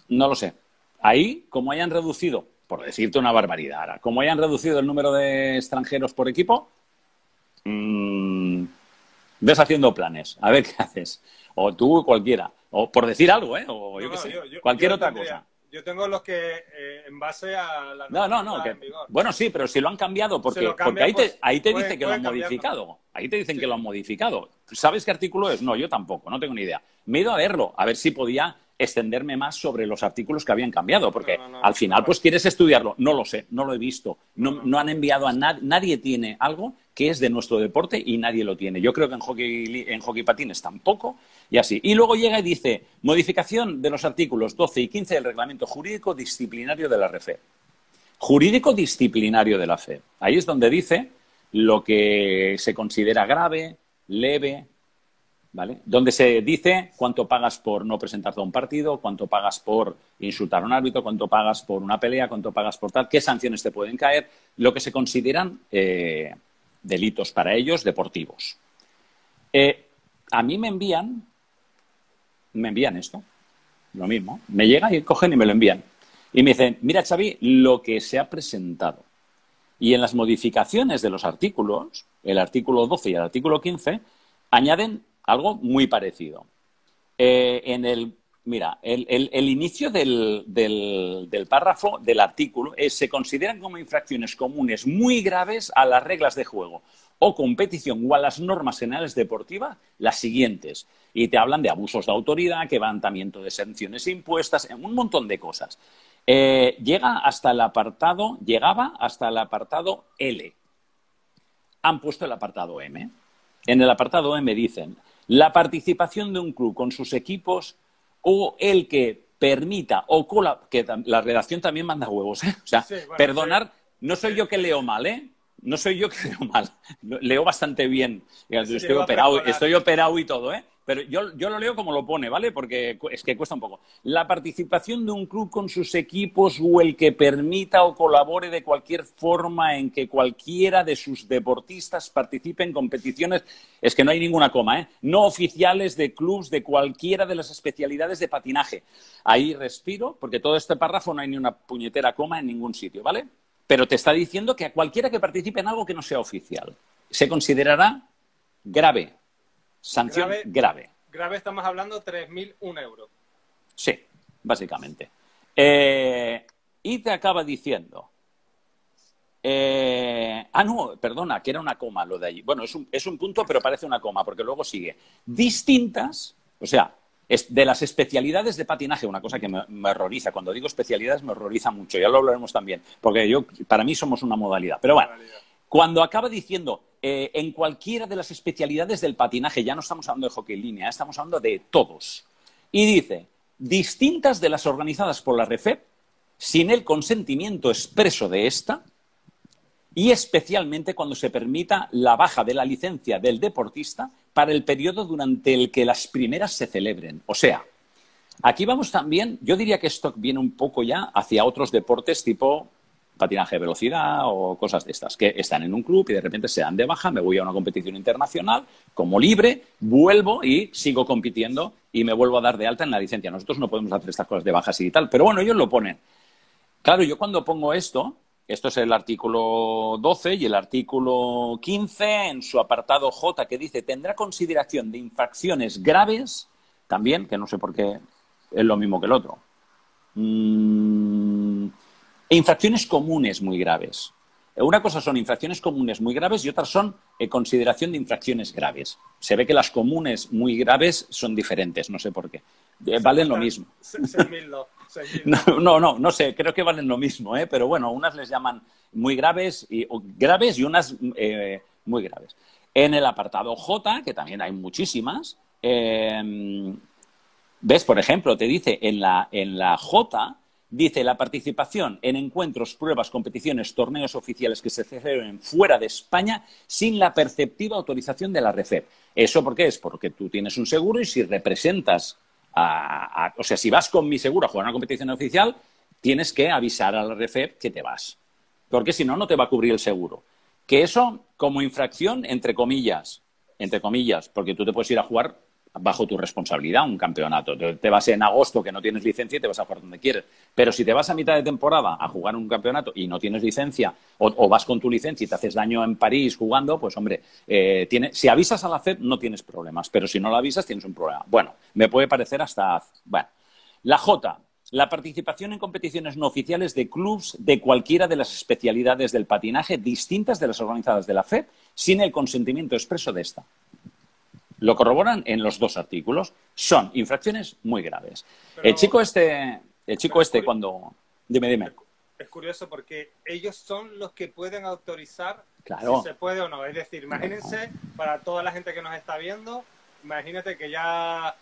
No lo sé. Ahí, como hayan reducido, por decirte una barbaridad, ahora, como hayan reducido el número de extranjeros por equipo, mmm, ves haciendo planes, a ver qué haces. O tú, cualquiera. O por decir algo, ¿eh? O yo qué sé, cualquier otra cosa. Yo tengo los que eh, en base a la No, no, no. bueno, sí, pero si lo han cambiado, porque, porque ahí te, pues, ahí te dice que lo han modificado. Ahí te dicen que lo han modificado. ¿Sabes qué artículo es? No, yo tampoco, no tengo ni idea. Me he ido a verlo, a ver si podía extenderme más sobre los artículos que habían cambiado, porque al final pues quieres estudiarlo. No lo sé, no lo he visto. No, han enviado a nadie, nadie tiene algo que es de nuestro deporte y nadie lo tiene. Yo creo que en hockey, en hockey patines tampoco y así. Y luego llega y dice, modificación de los artículos 12 y 15 del reglamento jurídico disciplinario de la RFE. Jurídico disciplinario de la FE. Ahí es donde dice lo que se considera grave, leve, ¿vale? Donde se dice cuánto pagas por no presentarte a un partido, cuánto pagas por insultar a un árbitro, cuánto pagas por una pelea, cuánto pagas por tal, qué sanciones te pueden caer, lo que se consideran eh, delitos para ellos deportivos. Eh, a mí me envían, me envían esto, lo mismo, me llega y cogen y me lo envían. Y me dicen, mira Xavi, lo que se ha presentado. Y en las modificaciones de los artículos, el artículo 12 y el artículo 15, añaden algo muy parecido. Eh, en el, mira, el, inicio del, párrafo del artículo es, se consideran como infracciones comunes muy graves a las reglas de juego o competición o a las normas generales deportivas las siguientes. Y te hablan de abusos de autoridad, quebrantamiento de sanciones impuestas, un montón de cosas. Eh, llega hasta el apartado, llegaba hasta el apartado L. Han puesto el apartado M. En el apartado M dicen, la participación de un club con sus equipos o el que permita o cola que la redacción también manda huevos, ¿eh? O sea, perdonar, no soy yo que leo mal, ¿eh? no soy yo que *laughs* leo mal, leo bastante bien. Estoy operado, estoy operado y todo, ¿eh? Pero yo, yo, lo leo como lo pone, ¿vale? Porque es que cuesta un poco. La participación de un club con sus equipos o el que permita o colabore de cualquier forma en que cualquiera de sus deportistas participe en competiciones, es que no hay ninguna coma, ¿eh? No oficiales de clubs de cualquiera de las especialidades de patinaje. Ahí respiro, porque todo este párrafo no hay ni una puñetera coma en ningún sitio, ¿vale? Pero te está diciendo que a cualquiera que participe en algo que no sea oficial se considerará grave Sanción grave. Grave, estamos hablando 3.001 euros. Sí, básicamente. Eh, y te acaba diciendo. Eh, ah, no, perdona, que era una coma lo de allí. Bueno, es un, es un punto, pero parece una coma, porque luego sigue. Distintas, o sea, es de las especialidades de patinaje, una cosa que me, me, horroriza. Cuando digo especialidades me horroriza mucho, ya lo hablaremos también, porque yo, para mí somos una modalidad. Pero bueno, cuando acaba diciendo eh, en cualquiera de las especialidades del patinaje, ya no estamos hablando de hockey en línea, estamos hablando de todos. Y dice, distintas de las organizadas por la REFEP, sin el consentimiento expreso de esta, y especialmente cuando se permita la baja de la licencia del deportista para el periodo durante el que las primeras se celebren. O sea, aquí vamos también, yo diría que esto viene un poco ya hacia otros deportes tipo patinaje de velocidad o cosas de estas, que están en un club y de repente se dan de baja, me voy a una competición internacional como libre, vuelvo y sigo compitiendo y me vuelvo a dar de alta en la licencia. Nosotros no podemos hacer estas cosas de bajas y tal, pero bueno, ellos lo ponen. Claro, yo cuando pongo esto, esto es el artículo 12 y el artículo 15 en su apartado J que dice tendrá consideración de infracciones graves, también, que no sé por qué es lo mismo que el otro. Mm, e infracciones comunes muy graves. Una cosa son infracciones comunes muy graves y otras son eh, consideración de infracciones graves. Se ve que las comunes muy graves son diferentes, no sé por qué. Eh, valen lo mismo. *laughs* No, no, no, no sé, creo que valen lo mismo, ¿eh? pero bueno, unas les llaman muy graves y, graves y unas eh, muy graves. En el apartado J, que también hay muchísimas, ves, por ejemplo, te dice en la, en la J Dice la participación en encuentros, pruebas, competiciones, torneos oficiales que se celebren fuera de España sin la perceptiva autorización de la REFEP. ¿Eso por qué es? Porque tú tienes un seguro y si representas a, o sea, si vas con mi seguro a jugar una competición oficial, tienes que avisar a la REFEP que te vas. Porque si no, no te va a cubrir el seguro. Que eso, como infracción, entre comillas, entre comillas, porque tú te puedes ir a jugar bajo tu responsabilidad un campeonato. Te vas en agosto que no tienes licencia y te vas a jugar donde quieres. Pero si te vas a mitad de temporada a jugar un campeonato y no tienes licencia o, vas con tu licencia y te haces daño en París jugando, pues hombre, eh, si avisas a la FED no tienes problemas, pero si no la avisas tienes un problema. Bueno, me puede parecer hasta... Bueno, la J, la participación en competiciones no oficiales de clubs de cualquiera de las especialidades del patinaje distintas de las organizadas de la FED sin el consentimiento expreso de esta lo corroboran en los dos artículos, son infracciones muy graves. el chico este, el chico este cuando... Dime, dime. Es curioso porque ellos son los que pueden autorizar claro. si se puede o no. Es decir, imagínense, para toda la gente que nos está viendo, imagínate que ya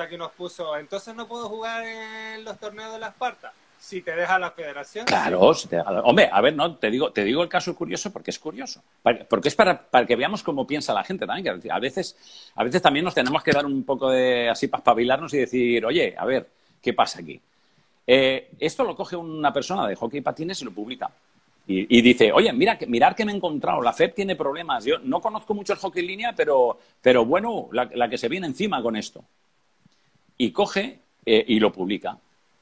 aquí nos puso, entonces no puedo jugar en los torneos de la Esparta si te deja la federación. Claro, si te deja Hombre, a ver, no, te digo, te digo el caso curioso porque es curioso. Porque es para, para que veamos cómo piensa la gente también. Que a veces, a veces también nos tenemos que dar un poco de así para espabilarnos y decir, oye, a ver, ¿qué pasa aquí? Eh, esto lo coge una persona de hockey y patines y lo publica. Y, dice, oye, mira, mirar que me he encontrado, la FED tiene problemas. Yo no conozco mucho el hockey en línea, pero, pero bueno, la, que se viene encima con esto. Y coge eh, y lo publica.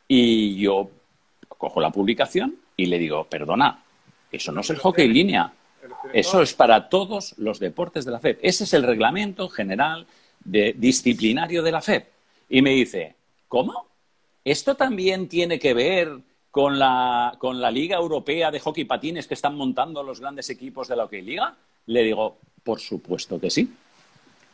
Y yo cojo la publicación y le digo, perdona, eso no es el hockey línea. Eso es para todos los deportes de la FED. Ese es el reglamento general de, disciplinario de la FED. Y me dice, ¿cómo? ¿Esto también tiene que ver con la, con la Liga Europea de Hockey Patines que están montando los grandes equipos de la Hockey Liga? Le digo, por supuesto que sí.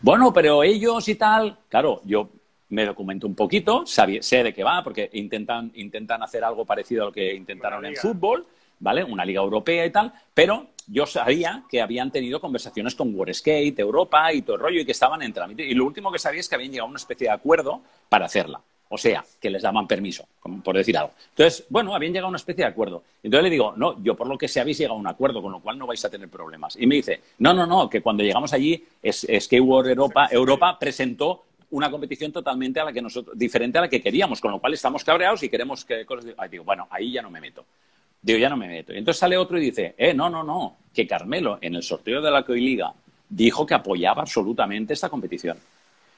Bueno, pero ellos y tal, claro, yo me documento un poquito, sé de qué va, porque intentan, intentan hacer algo parecido a lo que intentaron en fútbol, ¿vale? Una liga europea y tal, pero yo sabía que habían tenido conversaciones con World Skate, Europa y todo el rollo, y que estaban en trámite. Y lo último que sabía es que habían llegado a una especie de acuerdo para hacerla. O sea, que les daban permiso, por decir algo. Entonces, bueno, habían llegado a una especie de acuerdo. Entonces le digo, no, yo por lo que sé habéis llegado a un acuerdo, con lo cual no vais a tener problemas. Y me dice, no, no, no, que cuando llegamos allí, es, Skateboard Europa, Europa presentó una competición totalmente a la que nosotros, diferente a la que queríamos, con lo cual estamos cabreados y queremos que cosas. digo, bueno, ahí ya no me meto. Digo, ya no me meto. Y entonces sale otro y dice, eh, no, no, no, que Carmelo en el sorteo de la Coiliga dijo que apoyaba absolutamente esta competición.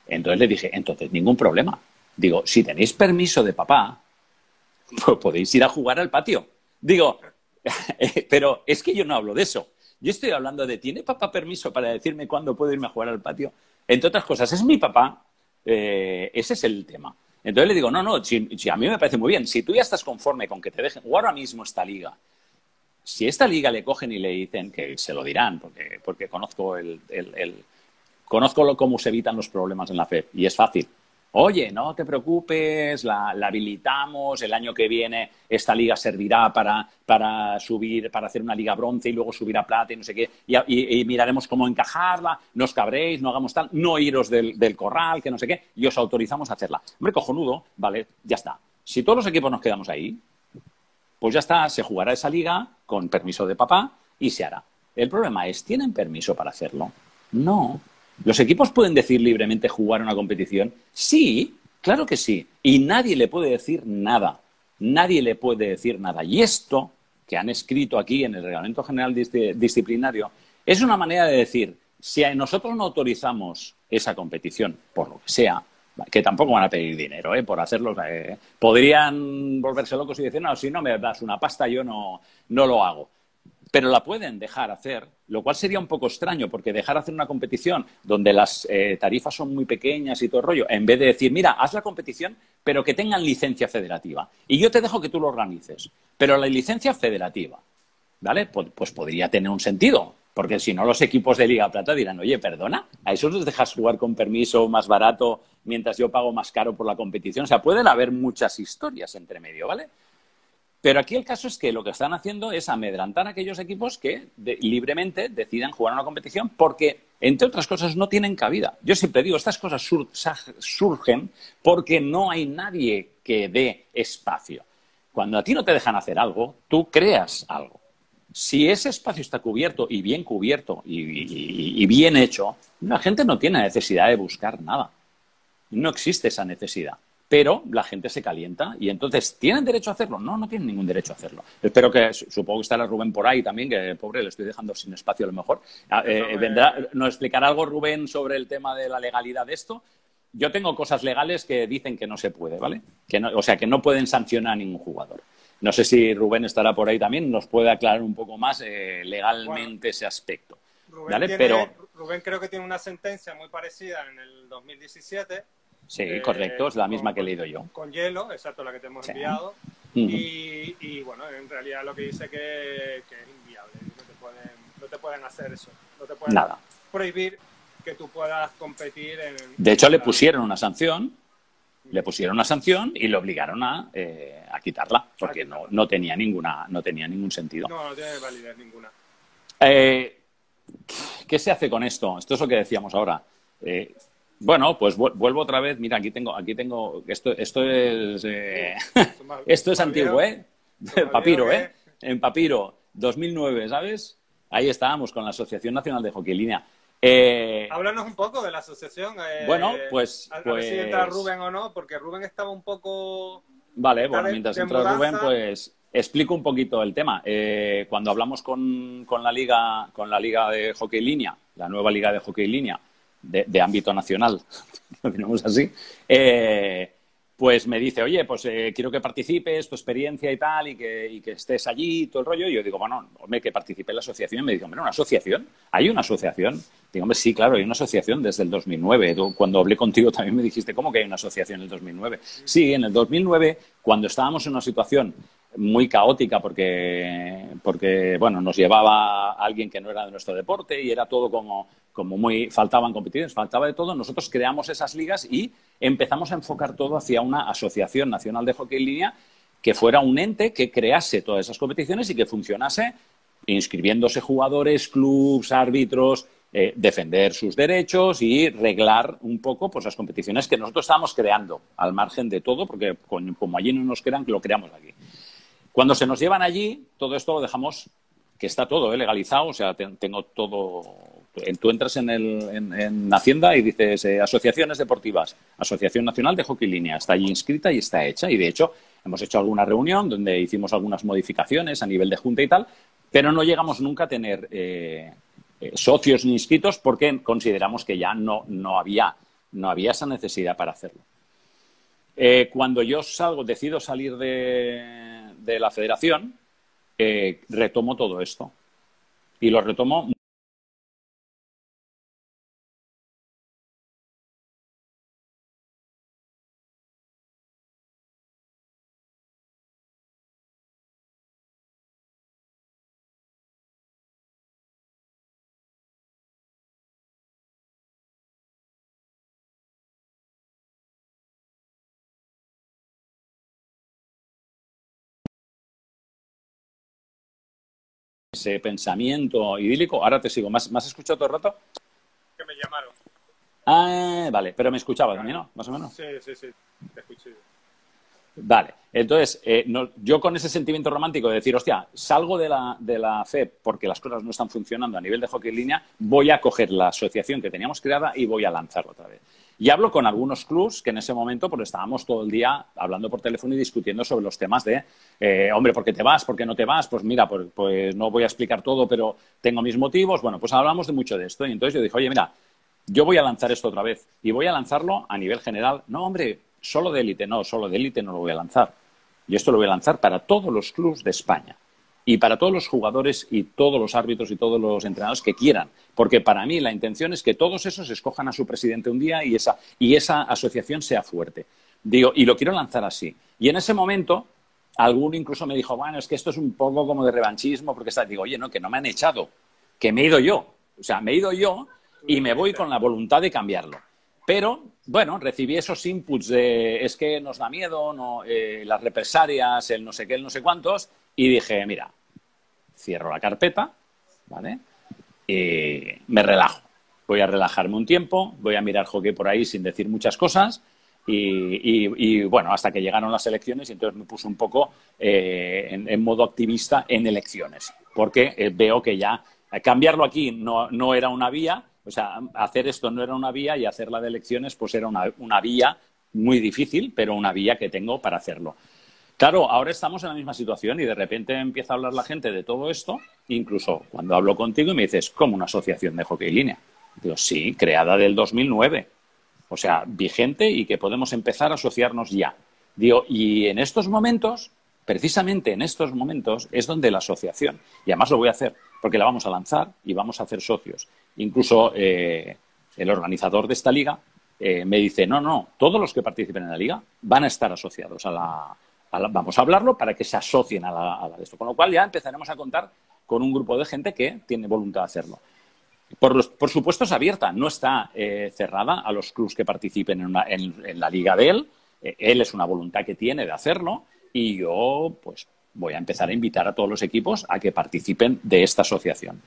Entonces le dije, entonces ningún problema. Digo, si tenéis permiso de papá, *laughs* pues podéis ir a jugar al patio. Digo, *laughs* pero es que yo no hablo de eso. Yo estoy hablando de, ¿tiene papá permiso para decirme cuándo puedo irme a jugar al patio? Entre otras cosas, es mi papá. Eh, ese es el tema. Entonces le digo, no, no, si, a mí me parece muy bien, si tú ya estás conforme con que te dejen jugar ahora mismo esta liga, si esta liga le cogen y le dicen que se lo dirán, porque, porque conozco el, conozco cómo se evitan los problemas en la FED y es fácil. Oye, no te preocupes, la, habilitamos, el año que viene esta liga servirá para, para, subir, para hacer una liga bronce y luego subir a plata y no sé qué, y, miraremos cómo encajarla, no os cabréis, no hagamos tal, no iros del, del, corral, que no sé qué, y os autorizamos a hacerla. Hombre, cojonudo, vale, ya está. Si todos los equipos nos quedamos ahí, pues ya está, se jugará esa liga con permiso de papá y se hará. El problema es, ¿tienen permiso para hacerlo? No. ¿Los equipos pueden decir libremente jugar una competición? Sí, claro que sí. Y nadie le puede decir nada. Nadie le puede decir nada. Y esto que han escrito aquí en el Reglamento General Disciplinario es una manera de decir, si nosotros no autorizamos esa competición, por lo que sea, que tampoco van a pedir dinero ¿eh? por hacerlo, eh, podrían volverse locos y decir, no, si no me das una pasta, yo no lo hago pero la pueden dejar hacer, lo cual sería un poco extraño, porque dejar hacer una competición donde las eh, tarifas son muy pequeñas y todo el rollo, en vez de decir, mira, haz la competición, pero que tengan licencia federativa. Y yo te dejo que tú lo organices, pero la licencia federativa, ¿vale? Pues, podría tener un sentido, porque si no los equipos de Liga Plata dirán, oye, perdona, a esos los dejas jugar con permiso más barato mientras yo pago más caro por la competición. O sea, pueden haber muchas historias entre medio, ¿vale? Pero aquí el caso es que lo que están haciendo es amedrantar a aquellos equipos que libremente decidan jugar una competición porque, entre otras cosas, no tienen cabida. Yo siempre digo, estas cosas surgen porque no hay nadie que dé espacio. Cuando a ti no te dejan hacer algo, tú creas algo. Si ese espacio está cubierto y bien cubierto y bien hecho, la gente no tiene necesidad de buscar nada. No existe esa necesidad pero la gente se calienta y entonces, ¿tienen derecho a hacerlo? No, no tienen ningún derecho a hacerlo. Espero que, supongo que estará Rubén por ahí también, que pobre, le estoy dejando sin espacio a lo mejor. Ah, eh, vendrá, ¿Nos explicará algo Rubén sobre el tema de la legalidad de esto? Yo tengo cosas legales que dicen que no se puede, ¿vale? Que no, o sea, que no pueden sancionar a ningún jugador. No sé si Rubén estará por ahí también, nos puede aclarar un poco más eh, legalmente ese aspecto. ¿vale? Pero... Rubén creo que tiene una sentencia muy parecida en el 2017 Sí, correcto, es la misma que he leído yo. Con hielo, exacto, la que te hemos enviado. y, bueno, en realidad lo que dice que, que es inviable, no te, pueden, no te pueden hacer eso, no te pueden Nada. prohibir que tú puedas competir en... De hecho, le pusieron una sanción, le pusieron una sanción y le obligaron a, eh, a quitarla, porque No, no, tenía ninguna, no tenía ningún sentido. No, no tiene validez ninguna. Eh, ¿Qué se hace con esto? Esto es lo que decíamos ahora. Eh, bueno, pues vuelvo otra vez. Mira, aquí tengo, aquí tengo, esto, esto es, eh, *laughs* esto es antiguo, ¿eh? *laughs* Papiro, ¿eh? En papiro, 2009, ¿sabes? Ahí estábamos con la Asociación Nacional de Hockey Línea. Eh, Háblanos un poco de la asociación. Eh, bueno, pues, a, pues... ver si entra Rubén o no, porque Rubén estaba un poco... Vale, bueno, mientras entra Rubén, pues explico un poquito el tema. cuando hablamos con, con, la liga, con la liga de hockey línea, la nueva liga de hockey línea, de, ámbito nacional, *laughs* tenemos así, eh, pues me dice, oye, pues eh, quiero que participes, tu experiencia y tal, y que, que estés allí, todo el rollo. Y yo digo, bueno, hombre, que participe en la asociación. Y me dice, hombre, ¿una asociación? ¿Hay una asociación? Digo, hombre, sí, claro, hay una asociación desde el 2009. cuando hablé contigo también me dijiste, ¿cómo que hay una asociación en el 2009? Sí, en el 2009, cuando estábamos en una situación muy caótica porque, porque, bueno, nos llevaba alguien que no era de nuestro deporte y era todo como, como muy, faltaban competiciones, faltaba de todo. Nosotros creamos esas ligas y empezamos a enfocar todo hacia una asociación nacional de hockey en línea que fuera un ente que crease todas esas competiciones y que funcionase inscribiéndose jugadores, clubs, árbitros, eh, defender sus derechos y reglar un poco pues, las competiciones que nosotros estamos creando, al margen de todo, porque como allí no nos crean, lo creamos aquí. Cuando se nos llevan allí, todo esto lo dejamos, que está todo ¿eh? legalizado, o sea, tengo todo. Tú entras en, el, en, Hacienda y dices eh, asociaciones deportivas, Asociación Nacional de Hockey Línea, está allí inscrita y está hecha. Y de hecho, hemos hecho alguna reunión donde hicimos algunas modificaciones a nivel de junta y tal, pero no llegamos nunca a tener eh, socios ni inscritos porque consideramos que ya no, no, había, no había esa necesidad para hacerlo. cuando yo salgo, decido salir de, de la federación, eh, retomo todo esto. Y lo retomo ese pensamiento idílico. Ahora te sigo. ¿Más, has escuchado todo el rato? Que me llamaron. Ah, vale. Pero me escuchaba también, ¿no? Más o menos. Sí, sí, sí. Te escuché. Vale. Entonces, eh, yo con ese sentimiento romántico de decir, hostia, salgo de la, de la FEP porque las cosas no están funcionando a nivel de hockey en línea, voy a coger la asociación que teníamos creada y voy a lanzarla otra vez. Y hablo con algunos clubs que en ese momento pues, estábamos todo el día hablando por teléfono y discutiendo sobre los temas de, eh, hombre, ¿por qué te vas? ¿Por qué no te vas? Pues mira, pues, pues, no voy a explicar todo, pero tengo mis motivos. Bueno, pues hablamos de mucho de esto. Y entonces yo dije, oye, mira, yo voy a lanzar esto otra vez y voy a lanzarlo a nivel general. No, hombre, solo de élite, no, solo de élite no lo voy a lanzar. Y esto lo voy a lanzar para todos los clubs de España y para todos los jugadores y todos los árbitros y todos los entrenadores que quieran. Porque para mí la intención es que todos esos escojan a su presidente un día y esa, y esa asociación sea fuerte. Digo, y lo quiero lanzar así. Y en ese momento, alguno incluso me dijo, bueno, es que esto es un poco como de revanchismo, porque está, digo, oye, no, que no me han echado, que me he ido yo. O sea, me he ido yo y me voy con la voluntad de cambiarlo. Pero, bueno, recibí esos inputs de es que nos da miedo, no, eh, las represalias, el no sé qué, el no sé cuántos, y dije, mira, cierro la carpeta, ¿vale? Y me relajo. Voy a relajarme un tiempo, voy a mirar hockey por ahí sin decir muchas cosas. Y, bueno, hasta que llegaron las elecciones y entonces me puse un poco eh, en, modo activista en elecciones, porque eh, veo que ya cambiarlo aquí no, no, era una vía, o sea, hacer esto no era una vía y hacerla de elecciones pues era una, una vía muy difícil, pero una vía que tengo para hacerlo. Claro, ahora estamos en la misma situación y de repente empieza a hablar la gente de todo esto, incluso cuando hablo contigo y me dices, ¿cómo una asociación de hockey línea? Digo, sí, creada del 2009. O sea, vigente y que podemos empezar a asociarnos ya. Digo, y en estos momentos, precisamente en estos momentos, es donde la asociación, y además lo voy a hacer, porque la vamos a lanzar y vamos a hacer socios. Incluso eh, el organizador de esta liga eh, me dice, no, no, todos los que participen en la liga van a estar asociados a la, vamos a hablarlo para que se asocien a la, de esto. Con lo cual ya empezaremos a contar con un grupo de gente que tiene voluntad de hacerlo. Por, supuesto es abierta, no está eh, cerrada a los clubes que participen en, la liga de él. Eh, él es una voluntad que tiene de hacerlo y yo pues voy a empezar a invitar a todos los equipos a que participen de esta asociación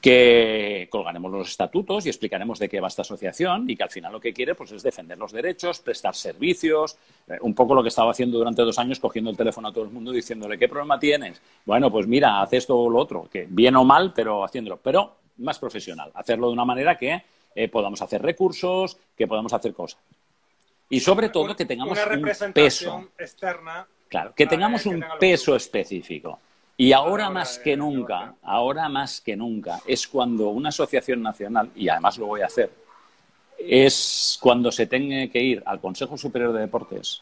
que colgaremos los estatutos y explicaremos de qué va esta asociación y que al final lo que quiere pues, es defender los derechos, prestar servicios, eh, un poco lo que estaba haciendo durante dos años, cogiendo el teléfono a todo el mundo diciéndole, ¿qué problema tienes? Bueno, pues mira, haz esto o lo otro, que bien o mal, pero haciéndolo, pero más profesional, hacerlo de una manera que eh, podamos hacer recursos, que podamos hacer cosas. Y sobre todo que tengamos un peso externa. Claro, que tengamos un peso específico. Y ahora más que nunca, ahora más que nunca, es cuando una asociación nacional, y además lo voy a hacer, es cuando se tenga que ir al Consejo Superior de Deportes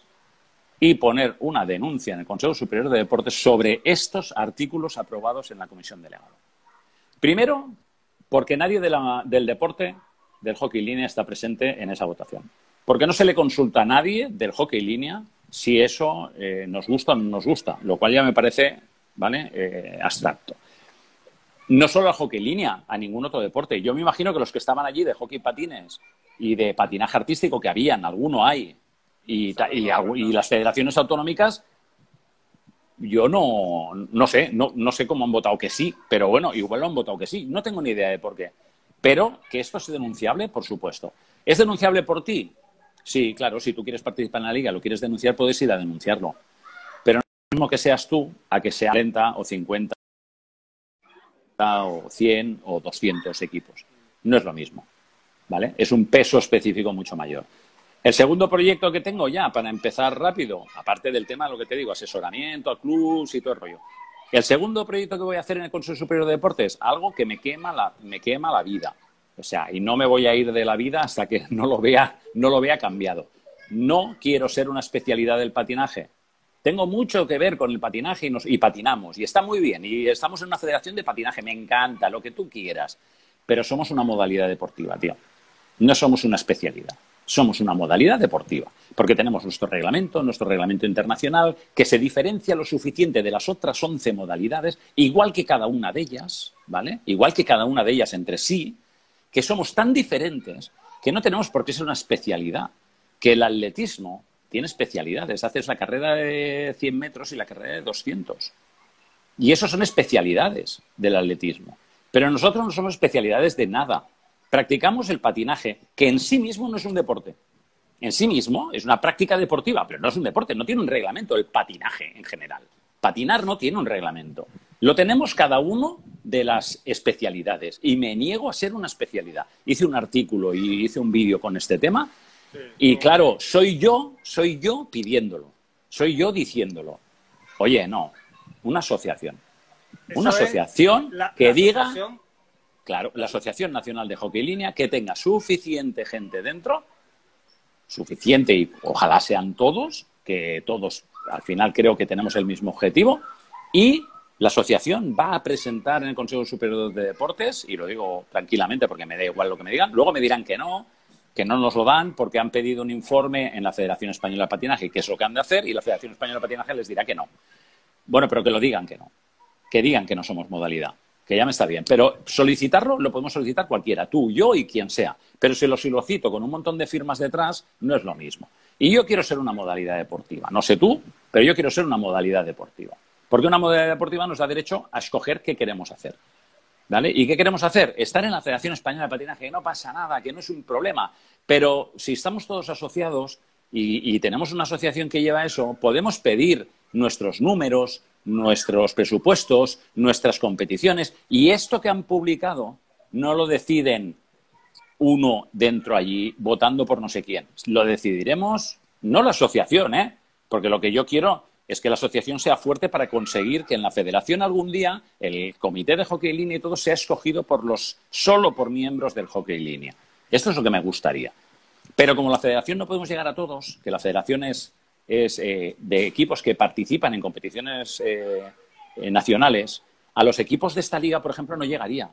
y poner una denuncia en el Consejo Superior de Deportes sobre estos artículos aprobados en la Comisión Delegada. Primero, porque nadie del deporte del hockey línea está presente en esa votación. Porque no se le consulta a nadie del hockey línea si eso eh, nos gusta o no nos gusta, lo cual ya me parece ¿vale? Eh, abstracto. No solo al hockey línea, a ningún otro deporte. Yo me imagino que los que estaban allí de hockey patines y de patinaje artístico, que habían, alguno hay, y, las federaciones autonómicas, yo no, no sé, no, no sé cómo han votado que sí, pero bueno, igual lo han votado que sí. No tengo ni idea de por qué. Pero que esto es denunciable, por supuesto. ¿Es denunciable por ti? Sí, claro, si tú quieres participar en la liga, lo quieres denunciar, puedes ir a denunciarlo. Pero no es lo mismo que seas tú a que sea 30 o 50 o 100 o 200 equipos. No es lo mismo. ¿Vale? Es un peso específico mucho mayor. El segundo proyecto que tengo ya, para empezar rápido, aparte del tema de lo que te digo, asesoramiento a clubs y todo el rollo. El segundo proyecto que voy a hacer en el Consejo Superior de Deportes, algo que me quema la, me quema la vida. O sea, y no me voy a ir de la vida hasta que *laughs* no lo vea, no lo vea cambiado. No quiero ser una especialidad del patinaje. Tengo mucho que ver con el patinaje y, patinamos. Y está muy bien. Y estamos en una federación de patinaje. Me encanta, lo que tú quieras. Pero somos una modalidad deportiva, tío. No somos una especialidad somos una modalidad deportiva, porque tenemos nuestro reglamento, nuestro reglamento internacional, que se diferencia lo suficiente de las otras 11 modalidades, igual que cada una de ellas, ¿vale? Igual que cada una de ellas entre sí, que somos tan diferentes que no tenemos por qué ser una especialidad, que el atletismo tiene especialidades, haces la carrera de 100 metros y la carrera de 200. Y eso son especialidades del atletismo. Pero nosotros no somos especialidades de nada practicamos el patinaje, que en sí mismo no es un deporte. En sí mismo es una práctica deportiva, pero no es un deporte, no tiene un reglamento el patinaje en general. Patinar no tiene un reglamento. Lo tenemos cada uno de las especialidades y me niego a ser una especialidad. Hice un artículo y hice un vídeo con este tema y claro, soy yo, soy yo pidiéndolo, soy yo diciéndolo. Oye, no, una asociación. Una asociación que diga Claro, la Asociación Nacional de Hockey Línea que tenga suficiente gente dentro, suficiente y ojalá sean todos, que todos al final creo que tenemos el mismo objetivo, y la asociación va a presentar en el Consejo Superior de Deportes, y lo digo tranquilamente porque me da igual lo que me digan, luego me dirán que no, que no nos lo dan porque han pedido un informe en la Federación Española de Patinaje, que es lo que han de hacer, y la Federación Española de Patinaje les dirá que no. Bueno, pero que lo digan que no, que digan que no somos modalidad que ya me está bien. Pero solicitarlo lo podemos solicitar cualquiera, tú, yo y quien sea. Pero si lo solicito con un montón de firmas detrás, no es lo mismo. Y yo quiero ser una modalidad deportiva. No sé tú, pero yo quiero ser una modalidad deportiva. Porque una modalidad deportiva nos da derecho a escoger qué queremos hacer. ¿Vale? ¿Y qué queremos hacer? Estar en la Federación Española de Patinaje, que no pasa nada, que no es un problema. Pero si estamos todos asociados y, y tenemos una asociación que lleva eso, podemos pedir nuestros números, nuestros presupuestos, nuestras competiciones. Y esto que han publicado no lo deciden uno dentro allí votando por no sé quién. Lo decidiremos, no la asociación, ¿eh? Porque lo que yo quiero es que la asociación sea fuerte para conseguir que en la federación algún día el comité de hockey línea y todo sea escogido por los, solo por miembros del hockey línea. Esto es lo que me gustaría. Pero como la federación no podemos llegar a todos, que la federación es es eh, de equipos que participan en competiciones eh, eh, nacionales, a los equipos de esta liga, por ejemplo, no llegaría.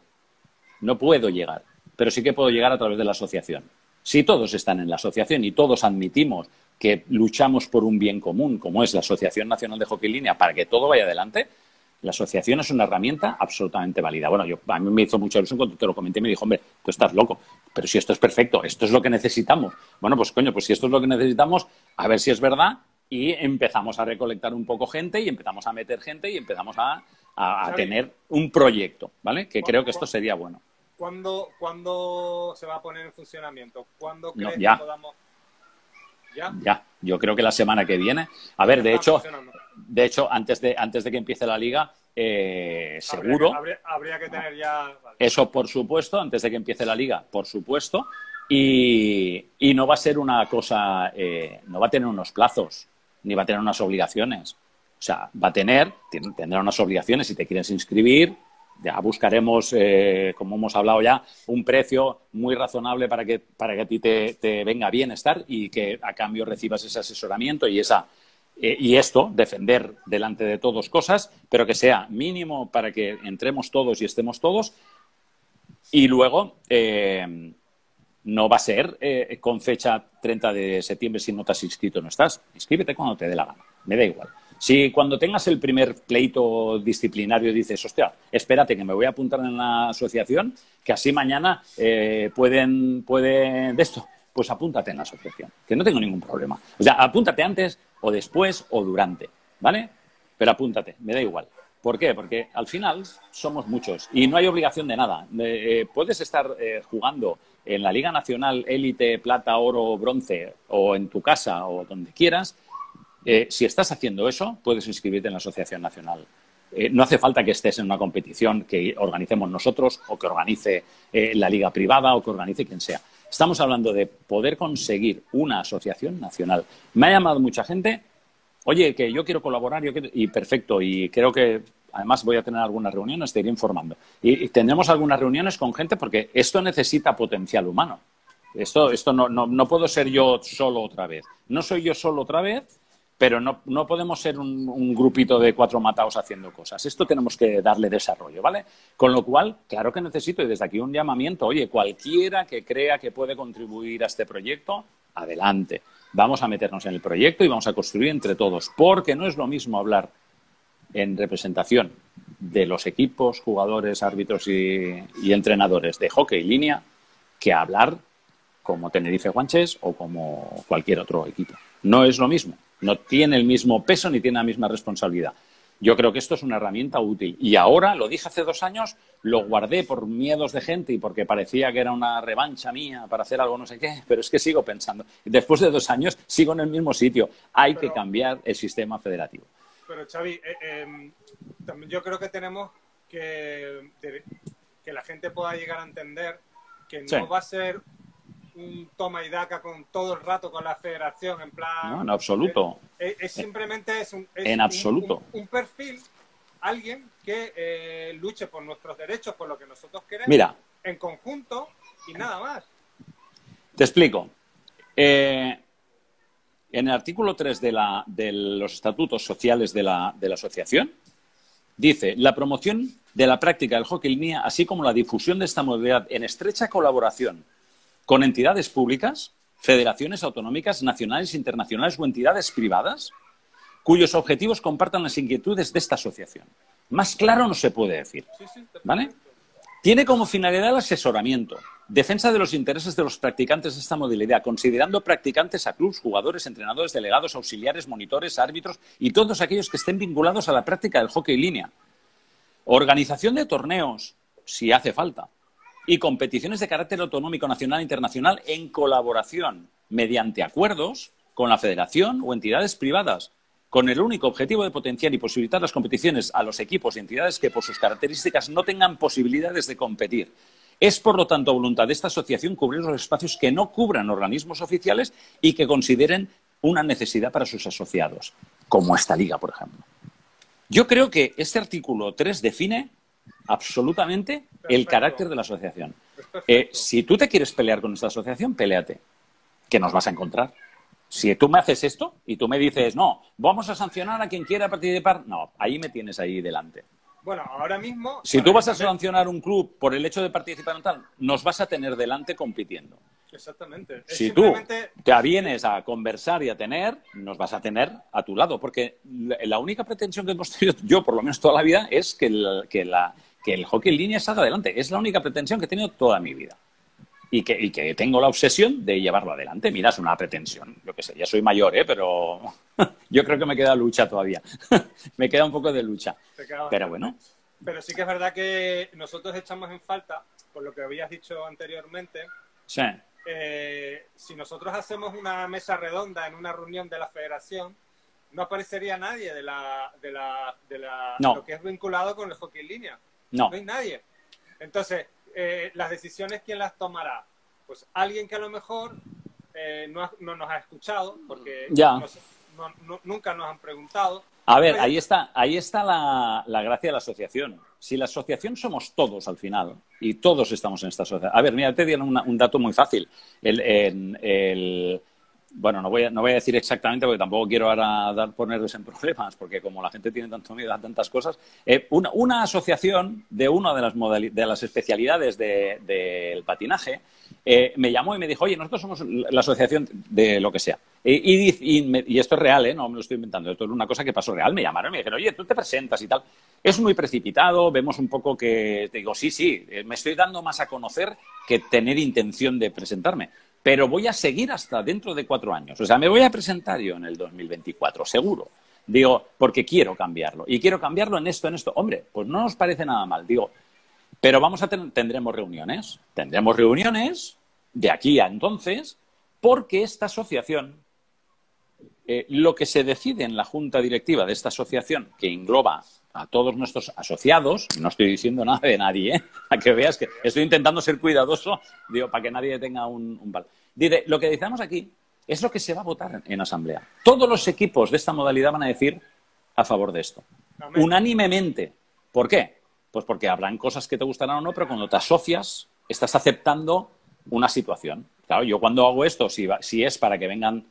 No puedo llegar, pero sí que puedo llegar a través de la asociación. Si todos están en la asociación y todos admitimos que luchamos por un bien común, como es la Asociación Nacional de Hockey Línea, para que todo vaya adelante, la asociación es una herramienta absolutamente válida. Bueno, yo, a mí me hizo mucha ilusión cuando te lo comenté y me dijo, hombre, tú estás loco, pero si esto es perfecto, esto es lo que necesitamos. Bueno, pues coño, pues si esto es lo que necesitamos, a ver si es verdad y empezamos a recolectar un poco gente y empezamos a meter gente y empezamos a, tener un proyecto, ¿vale? Que creo que esto sería bueno. ¿Cuándo, ¿Cuándo, se va a poner en funcionamiento? ¿Cuándo crees ya. que podamos...? ¿Ya? Ya, yo creo que la semana que viene. A ver, de hecho, de hecho, antes de, antes de que empiece la liga, eh, seguro. Habría que, tener ya. Eso, por supuesto, antes de que empiece la liga, por supuesto. Y, no va a ser una cosa, eh, no va a tener unos plazos, ni va a tener unas obligaciones. O sea, va a tener, tendrá unas obligaciones si te quieres inscribir. Ya buscaremos, eh, como hemos hablado ya, un precio muy razonable para que, para que a ti te, te venga bien estar y que a cambio recibas ese asesoramiento y esa eh, y esto, defender delante de todos cosas, pero que sea mínimo para que entremos todos y estemos todos. Y luego, eh, no va a ser con fecha 30 de septiembre si no te has inscrito no estás. Inscríbete cuando te dé la gana, me da igual. Si cuando tengas el primer pleito disciplinario dices, hostia, espérate que me voy a apuntar en la asociación, que así mañana pueden, pueden de esto, pues apúntate en la asociación, que no tengo ningún problema. O sea, apúntate antes o después o durante, ¿vale? Pero apúntate, me da igual. ¿Por qué? Porque al final somos muchos y no hay obligación de nada. Eh, puedes estar eh, jugando en la Liga Nacional élite, plata, oro, bronce o en tu casa o donde quieras. Eh, si estás haciendo eso, puedes inscribirte en la Asociación Nacional. no hace falta que estés en una competición que organicemos nosotros o que organice la liga privada o que organice quien sea. Estamos hablando de poder conseguir una asociación nacional. Me ha llamado mucha gente oye, que yo quiero colaborar, y perfecto, y creo que además voy a tener algunas reuniones, te iré informando. Y, tendremos algunas reuniones con gente porque esto necesita potencial humano. Esto, esto no, no, puedo ser yo solo otra vez. No soy yo solo otra vez, pero no, no podemos ser un, grupito de cuatro mataos haciendo cosas. Esto tenemos que darle desarrollo, ¿vale? Con lo cual, claro que necesito, y desde aquí un llamamiento, oye, cualquiera que crea que puede contribuir a este proyecto, adelante vamos a meternos en el proyecto y vamos a construir entre todos, porque no es lo mismo hablar en representación de los equipos, jugadores, árbitros y, entrenadores de hockey línea que hablar como Tenerife Guanches o como cualquier otro equipo. No es lo mismo, no tiene el mismo peso ni tiene la misma responsabilidad. Yo creo que esto es una herramienta útil. Y ahora, lo dije hace dos años, lo guardé por miedos de gente y porque parecía que era una revancha mía para hacer algo no sé qué, pero es que sigo pensando. Después de dos años sigo en el mismo sitio. Hay que cambiar el sistema federativo. Pero Xavi, eh, em, yo creo que tenemos que, que la gente pueda llegar a entender que no va a ser un toma y daca con todo el rato con la federación, en plan... No, en absoluto. Eh, es, simplemente es un, en absoluto. Un, perfil, alguien que eh, luche por nuestros derechos, por lo que nosotros queremos, Mira, en conjunto y nada más. Te explico. Eh, en el artículo 3 de, la, de los estatutos sociales de la, de la asociación, dice la promoción de la práctica del hockey línea, así como la difusión de esta modalidad en estrecha colaboración con entidades públicas, federaciones autonómicas, nacionales, internacionales o entidades privadas, cuyos objetivos compartan las inquietudes de esta asociación. Más claro no se puede decir. ¿Vale? Tiene como finalidad el asesoramiento, defensa de los intereses de los practicantes de esta modalidad, considerando practicantes a clubes, jugadores, entrenadores, delegados, auxiliares, monitores, árbitros y todos aquellos que estén vinculados a la práctica del hockey línea. Organización de torneos, si hace falta y competiciones de carácter autonómico nacional e internacional en colaboración mediante acuerdos con la federación o entidades privadas, con el único objetivo de potenciar y posibilitar las competiciones a los equipos y entidades que por sus características no tengan posibilidades de competir. Es, por lo tanto, voluntad de esta asociación cubrir los espacios que no cubran organismos oficiales y que consideren una necesidad para sus asociados, como esta liga, por ejemplo. Yo creo que este artículo 3 define absolutamente el carácter de la asociación. Eh, si tú te quieres pelear con esta asociación, péleate, que nos vas a encontrar. Si tú me haces esto y tú me dices, no, vamos a sancionar a quien quiera participar, no, ahí me tienes ahí delante. Bueno, ahora mismo. Si tú vas a sancionar un club por el hecho de participar en tal, nos vas a tener delante compitiendo. Exactamente. si tú te avienes a conversar y a tener, nos vas a tener a tu lado. Porque la única pretensión que hemos tenido yo, por lo menos toda la vida, es que, que la, que el hockey en línea salga adelante. Es la única pretensión que he tenido toda mi vida. Y que, que tengo la obsesión de llevarlo adelante. Mira, es una pretensión. Yo que sé, ya soy mayor, ¿eh? pero *laughs* yo creo que me queda lucha todavía. *laughs* me queda un poco de lucha. Pero bueno. Pero sí que es verdad que nosotros echamos en falta, por lo que habías dicho anteriormente, sí. Eh, si nosotros hacemos una mesa redonda en una reunión de la federación, no aparecería nadie de la, de la, de la lo que es vinculado con el hockey en línea. No. hay nadie. Entonces, eh, las decisiones, ¿quién las tomará? Pues alguien que a lo mejor eh, no, nos ha escuchado, porque nunca nos han preguntado. A ver, ahí está, ahí está la, la, gracia de la asociación. Si la asociación somos todos al final, y todos estamos en esta asociación. A ver, mira, te dieron un dato muy fácil. El, el bueno, no voy, a, no voy a decir exactamente porque tampoco quiero ahora dar, ponerles en problemas, porque como la gente tiene tanto miedo a tantas cosas, eh, una, asociación de una de las, de las especialidades del patinaje eh, me llamó y me dijo, oye, nosotros somos la asociación de lo que sea. Y, y, esto es real, ¿eh? no me lo estoy inventando, esto es una cosa que pasó real. Me llamaron y me dijeron, oye, tú te presentas y tal. Es muy precipitado, vemos un poco que, te digo, sí, sí, me estoy dando más a conocer que tener intención de presentarme pero voy a seguir hasta dentro de cuatro años. O sea, me voy a presentar yo en el 2024, seguro. Digo, porque quiero cambiarlo. Y quiero cambiarlo en esto, en esto. Hombre, pues no nos parece nada mal. Digo, pero vamos a tendremos reuniones. Tendremos reuniones de aquí a entonces, porque esta asociación, eh, lo que se decide en la junta directiva de esta asociación, que engloba a todos nuestros asociados, no estoy diciendo nada de nadie, ¿eh? *laughs* a que veas que estoy intentando ser cuidadoso, digo, para que nadie tenga un, un Dice, lo que decimos aquí es lo que se va a votar en asamblea. Todos los equipos de esta modalidad van a decir a favor de esto. Unánimemente. ¿Por qué? Pues porque habrán cosas que te gustarán o no, pero cuando te asocias, estás aceptando una situación. Claro, yo cuando hago esto, si, si es para que vengan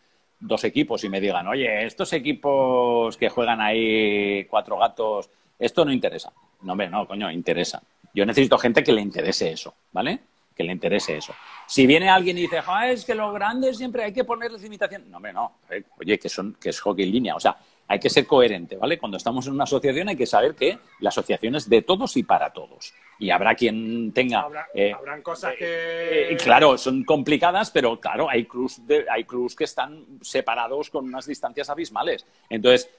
dos equipos y me digan, oye, estos equipos que juegan ahí cuatro gatos, esto no interesa. No, hombre, no, coño, interesa. Yo necesito gente que le interese eso, ¿vale? Que le interese eso. Si viene alguien y dice, es que los grandes siempre hay que ponerles limitación. No, hombre, no. Oye, que, son, que es hockey en línea. O sea, hay que ser coherente, ¿vale? Cuando estamos en una asociación hay que saber que la asociación es de todos y para todos. Y habrá quien tenga... Eh, habrán cosas eh, que... Eh, claro, son complicadas, pero claro, hay clubs, hay clubs que están separados con unas distancias abismales. Entonces,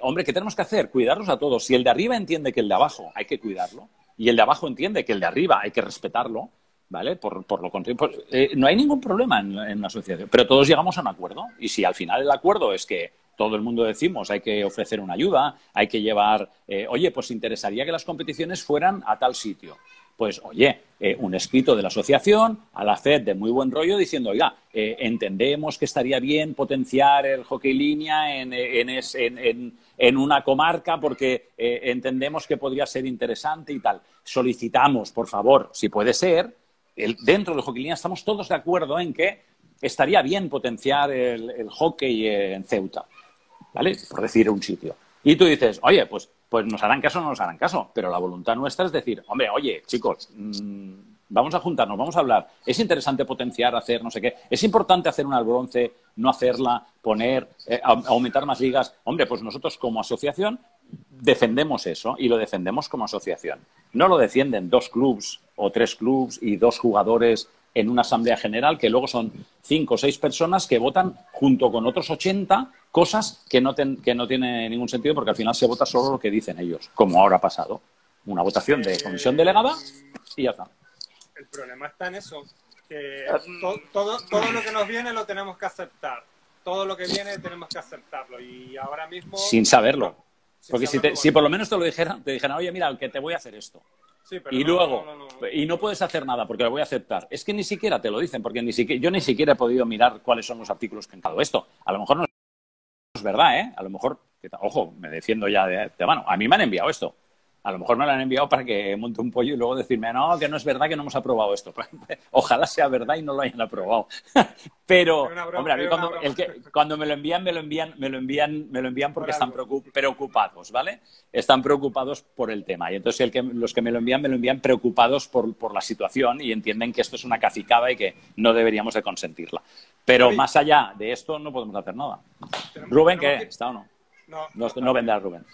hombre, ¿qué tenemos que hacer? Cuidarlos a todos. Si el de arriba entiende que el de abajo hay que cuidarlo, y el de abajo entiende que el de arriba hay que respetarlo, ¿vale? Por, por lo contrario, pues, no hay ningún problema en, en una asociación, pero todos llegamos a un acuerdo. Y si al final el acuerdo es que todo el mundo decimos, hay que ofrecer una ayuda, hay que llevar, eh, oye, pues interesaría que las competiciones fueran a tal sitio. Pues, oye, eh, un escrito de la asociación a la FED de muy buen rollo diciendo, oiga, eh, entendemos que estaría bien potenciar el hockey línea en, en, una comarca porque entendemos que podría ser interesante y tal. Solicitamos, por favor, si puede ser, dentro del hockey línea estamos todos de acuerdo en que estaría bien potenciar el hockey en Ceuta. ¿Vale? Por decir un sitio. Y tú dices, oye, pues, pues nos harán caso o no nos harán caso, pero la voluntad nuestra es decir, hombre, oye, chicos, mm, vamos a juntarnos, vamos a hablar. Es interesante potenciar, hacer no sé qué. Es importante hacer una bronce, no hacerla, poner, eh, aumentar más ligas. Hombre, pues nosotros como asociación defendemos eso y lo defendemos como asociación. No lo defienden dos clubs o tres clubs y dos jugadores en una asamblea general que luego son cinco o seis personas que votan junto con otros 80 cosas que no, que no tienen ningún sentido porque al final se vota solo lo que dicen ellos, como ahora ha pasado. Una votación de comisión delegada y ya está. El problema está en eso, que todo, todo lo que nos viene lo tenemos que aceptar. Todo lo que viene tenemos que aceptarlo y ahora mismo... Sin saberlo. porque si, si por lo menos te lo dijeran, te dijeran, oye, mira, que te voy a hacer esto y luego, y no puedes hacer nada porque lo voy a aceptar. Es que ni siquiera te lo dicen, porque ni siquiera, yo ni siquiera he podido mirar cuáles son los artículos que han dado esto. A lo mejor no es verdad, ¿eh? A lo mejor, ojo, me defiendo ya de, de mano. A mí me han enviado esto a lo mejor me lo han enviado para que monte un pollo y luego decirme, no, que no es verdad que no hemos aprobado esto. *laughs* Ojalá sea verdad y no lo hayan aprobado. *laughs* Pero, hombre, a mí cuando, cuando, me lo envían, me lo envían, me lo envían, me lo envían porque están preocupados, ¿vale? Están preocupados por el tema. Y entonces el que, los que me lo envían, me lo envían preocupados por, por la situación y entienden que esto es una cacicada y que no deberíamos de consentirla. Pero más allá de esto no podemos hacer nada. Rubén, ¿qué? ¿Está o no? No, no, vendrá Rubén.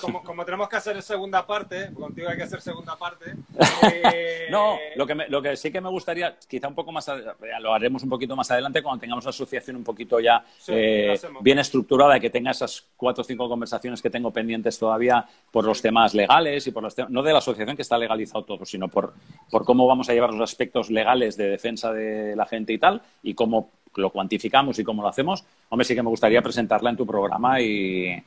como, tenemos que hacer segunda parte, contigo hay que hacer segunda parte. *laughs* Eh, no, lo que, lo que sí que me gustaría, quizá un poco más, lo haremos un poquito más adelante cuando tengamos la asociación un poquito ya eh, bien estructurada y que tenga esas cuatro o cinco conversaciones que tengo pendientes todavía por los temas legales y por los temas, no de la asociación que está legalizado todo, sino por, por cómo vamos a llevar los aspectos legales de defensa de la gente y tal y cómo lo cuantificamos y cómo lo hacemos, hombre, sí que me gustaría presentarla en tu programa y,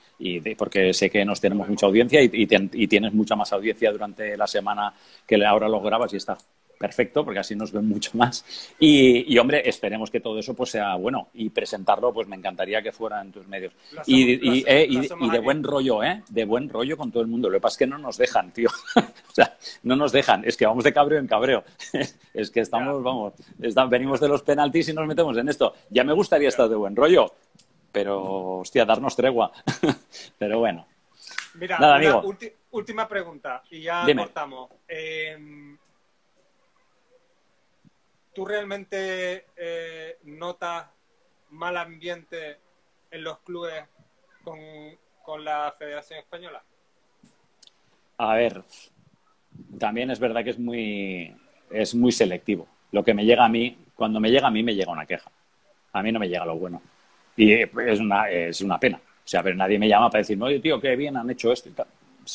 porque sé que nos tenemos mucha audiencia y, y, tienes mucha más audiencia durante la semana que ahora lo grabas y está perfecto, porque así nos ven mucho más. Y, hombre, esperemos que todo eso pues sea bueno y presentarlo, pues me encantaría que fuera en tus medios. y, eh, de buen rollo, ¿eh? De buen rollo con todo el mundo. Lo que pasa es que no nos dejan, tío. *laughs* o sea, no nos dejan. Es que vamos de cabreo en cabreo. *laughs* es que estamos, vamos, venimos de los penaltis y nos metemos en esto. Ya me gustaría estar de buen rollo, pero, hostia, darnos tregua. *laughs* pero bueno. Mira, Nada, última pregunta y ya cortamos. Eh, ¿Tú realmente eh, notas mal ambiente en los clubes con, la Federación Española? A ver, también es verdad que es muy, es muy selectivo. Lo que me llega a mí, cuando me llega a mí, me llega una queja. A mí no me llega lo bueno. Y es una, es una pena. O sea, pero nadie me llama para decirme, oye, tío, qué bien han hecho esto y tal.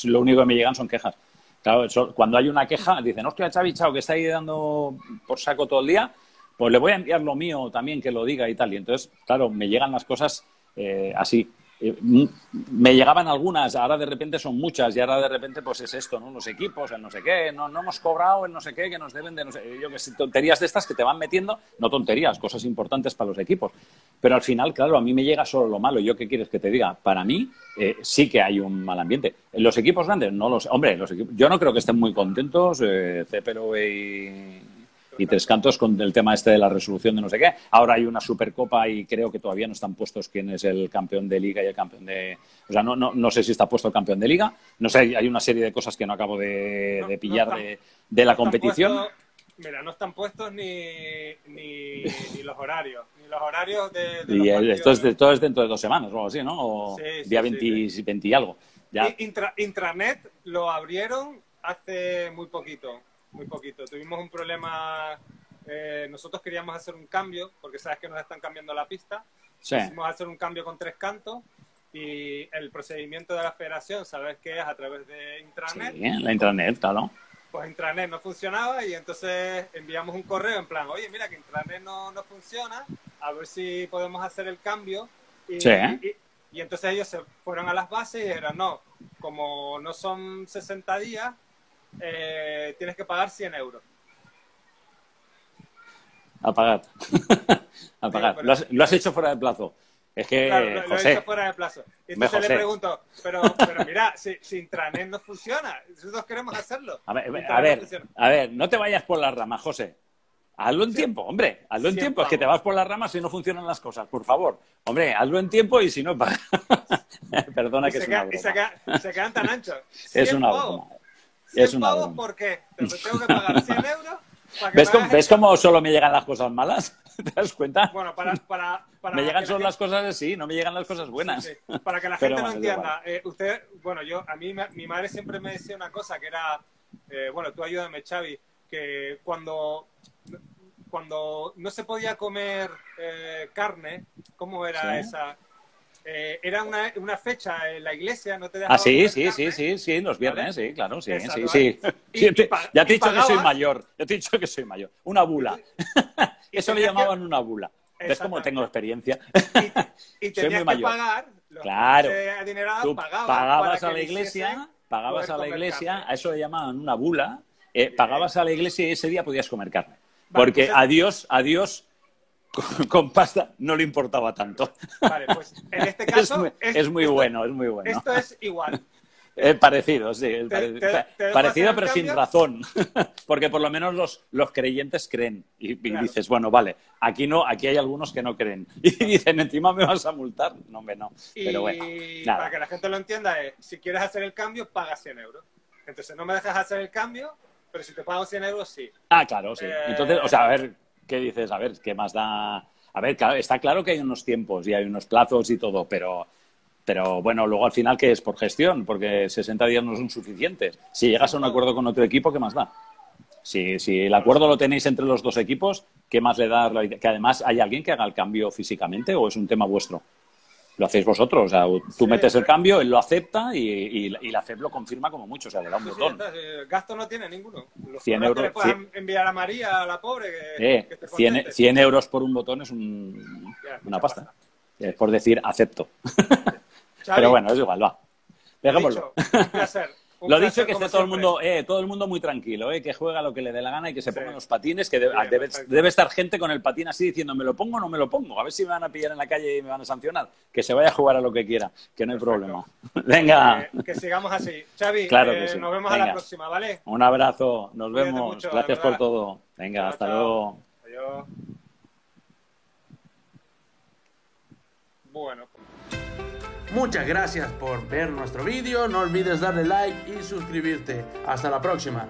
Lo único que me llegan son quejas. Claro, cuando hay una queja, dicen, hostia, Xavi Chao, que está ahí dando por saco todo el día, pues le voy a enviar lo mío también que lo diga y tal. Y entonces, claro, me llegan las cosas eh, así. Eh, me llegaban algunas, ahora de repente son muchas y ahora de repente pues es esto, ¿no? Los equipos, el no sé qué, no, no hemos cobrado el no sé qué, que nos deben de no sé, yo que sé, tonterías de estas que te van metiendo, no tonterías, cosas importantes para los equipos. Pero al final, claro, a mí me llega solo lo malo. ¿Yo qué quieres que te diga? Para mí eh, sí que hay un mal ambiente. En los equipos grandes, no los... Hombre, los equipos, yo no creo que estén muy contentos, eh, y y tres cantos con el tema este de la resolución de no sé qué. Ahora hay una Supercopa y creo que todavía no están puestos quién es el campeón de Liga y el campeón de... O sea, no, no, no sé si está puesto el campeón de Liga. No sé, hay una serie de cosas que no acabo de, pillar de, la competición. mira, no están puestos ni, *laughs* ni, los horarios. Ni los horarios de... y esto, es, todo es dentro de dos semanas o algo así, ¿no? O día 20, y algo. Ya. intranet lo abrieron hace muy poquito muy poquito. Tuvimos un problema, eh, nosotros queríamos hacer un cambio, porque sabes que nos están cambiando la pista. Sí. Quisimos hacer un cambio con tres cantos y el procedimiento de la federación, ¿sabes qué es? A través de intranet. Sí, la intranet, claro. Pues intranet no funcionaba y entonces enviamos un correo en plan, oye, mira que intranet no, no funciona, a ver si podemos hacer el cambio. Y, sí. y, y entonces ellos se fueron a las bases y dijeron, no, como no son 60 días, eh, tienes que pagar 100 euros. A pagar. *laughs* a pagar. ¿Lo, has, hecho fuera de plazo. Es que, claro, lo, he hecho fuera de plazo. Y entonces le pregunto, pero, pero mira, *laughs* si, si, intranet no funciona, nosotros queremos hacerlo. A ver, a ver, a ver, no te vayas por las ramas, José. Hazlo en tiempo, hombre, hazlo en tiempo. Es que te vas por las ramas y no funcionan las cosas, por favor. Hombre, hazlo en tiempo y si no, *laughs* perdona que se, una y se, quedan tan anchos. Es una broma es una pavos, ¿por qué? tengo que pagar 100 *laughs* euros. ¿Ves, cómo, ¿Ves cómo solo me llegan las cosas malas? *laughs* ¿Te das cuenta? Bueno, para, para, para me llegan solo las cosas así, no me llegan las cosas buenas. Para que la *laughs* gente no entienda, eh, usted, bueno, yo, a mí, mi madre siempre me decía una cosa que era, eh, bueno, tú ayúdame, Xavi, que cuando, cuando no se podía comer eh, carne, ¿cómo era esa? Eh, era una, una, fecha en la iglesia, no te dejaba. Ah, sí, sí, sí, sí, sí, los viernes, sí, claro, sí, sí, sí. *laughs* ya te he dicho que soy mayor, *laughs* ya te he dicho que soy mayor. Una bula. *laughs* Eso le llamaban una bula. ¿Ves cómo tengo experiencia? Y, tenías que pagar, claro. Tú pagabas a la iglesia, pagabas a la iglesia, a eso le llamaban una bula, eh, pagabas a la iglesia y ese día podías comer carne. Porque pues a Con, pasta no le importaba tanto. Vale, pues en este *laughs* caso... Es muy, bueno, es muy bueno. Esto es igual. *laughs* Es parecido, sí. parecido, pero sin razón. *laughs* Porque por lo menos los, los creyentes creen. Y, dices, bueno, vale, aquí no, aquí hay algunos que no creen. Y dicen, encima me vas a multar. No, hombre, no. Pero bueno. Para que la gente lo entienda, es, si quieres hacer el cambio, paga 100 euros. Entonces no me dejas hacer el cambio, pero si te pago 100 euros, sí. Ah, claro, sí. Entonces, o sea, a ver, ¿qué dices? A ver, ¿qué más da? A ver, está claro que hay unos tiempos y hay unos plazos y todo, pero, pero bueno, luego al final, ¿qué es? Por gestión, porque 60 días no son suficientes. Si llegas a un acuerdo con otro equipo, ¿qué más da? Si, si el acuerdo lo tenéis entre los dos equipos, ¿qué más le da? Que además hay alguien que haga el cambio físicamente o es un tema vuestro lo hacéis vosotros. O sea, tú metes el cambio, él lo acepta y, y, la CEP lo confirma como mucho, o sea, le da un botón. gasto no tiene ninguno. 100 euros. Que enviar a María, a la pobre, que, 100, euros por un botón es una pasta. Es por decir acepto. *laughs* Pero bueno, es igual, va. Dejémoslo. un placer. Lo dicho que esté todo el mundo, eh, todo el mundo muy tranquilo, eh, que juega lo que le dé la gana y que se pongan los patines, que debe, estar gente con el patín así diciendo, ¿me lo pongo o no me lo pongo? A ver si me van a pillar en la calle y me van a sancionar. Que se vaya a jugar a lo que quiera, que no hay problema. *laughs* Venga. que sigamos así. Xavi, claro eh, nos vemos a la próxima, ¿vale? Un abrazo, nos vemos. Gracias por todo. Venga, hasta luego. Adiós. Bueno. Muchas gracias por ver nuestro vídeo, no olvides darle like y suscribirte. Hasta la próxima.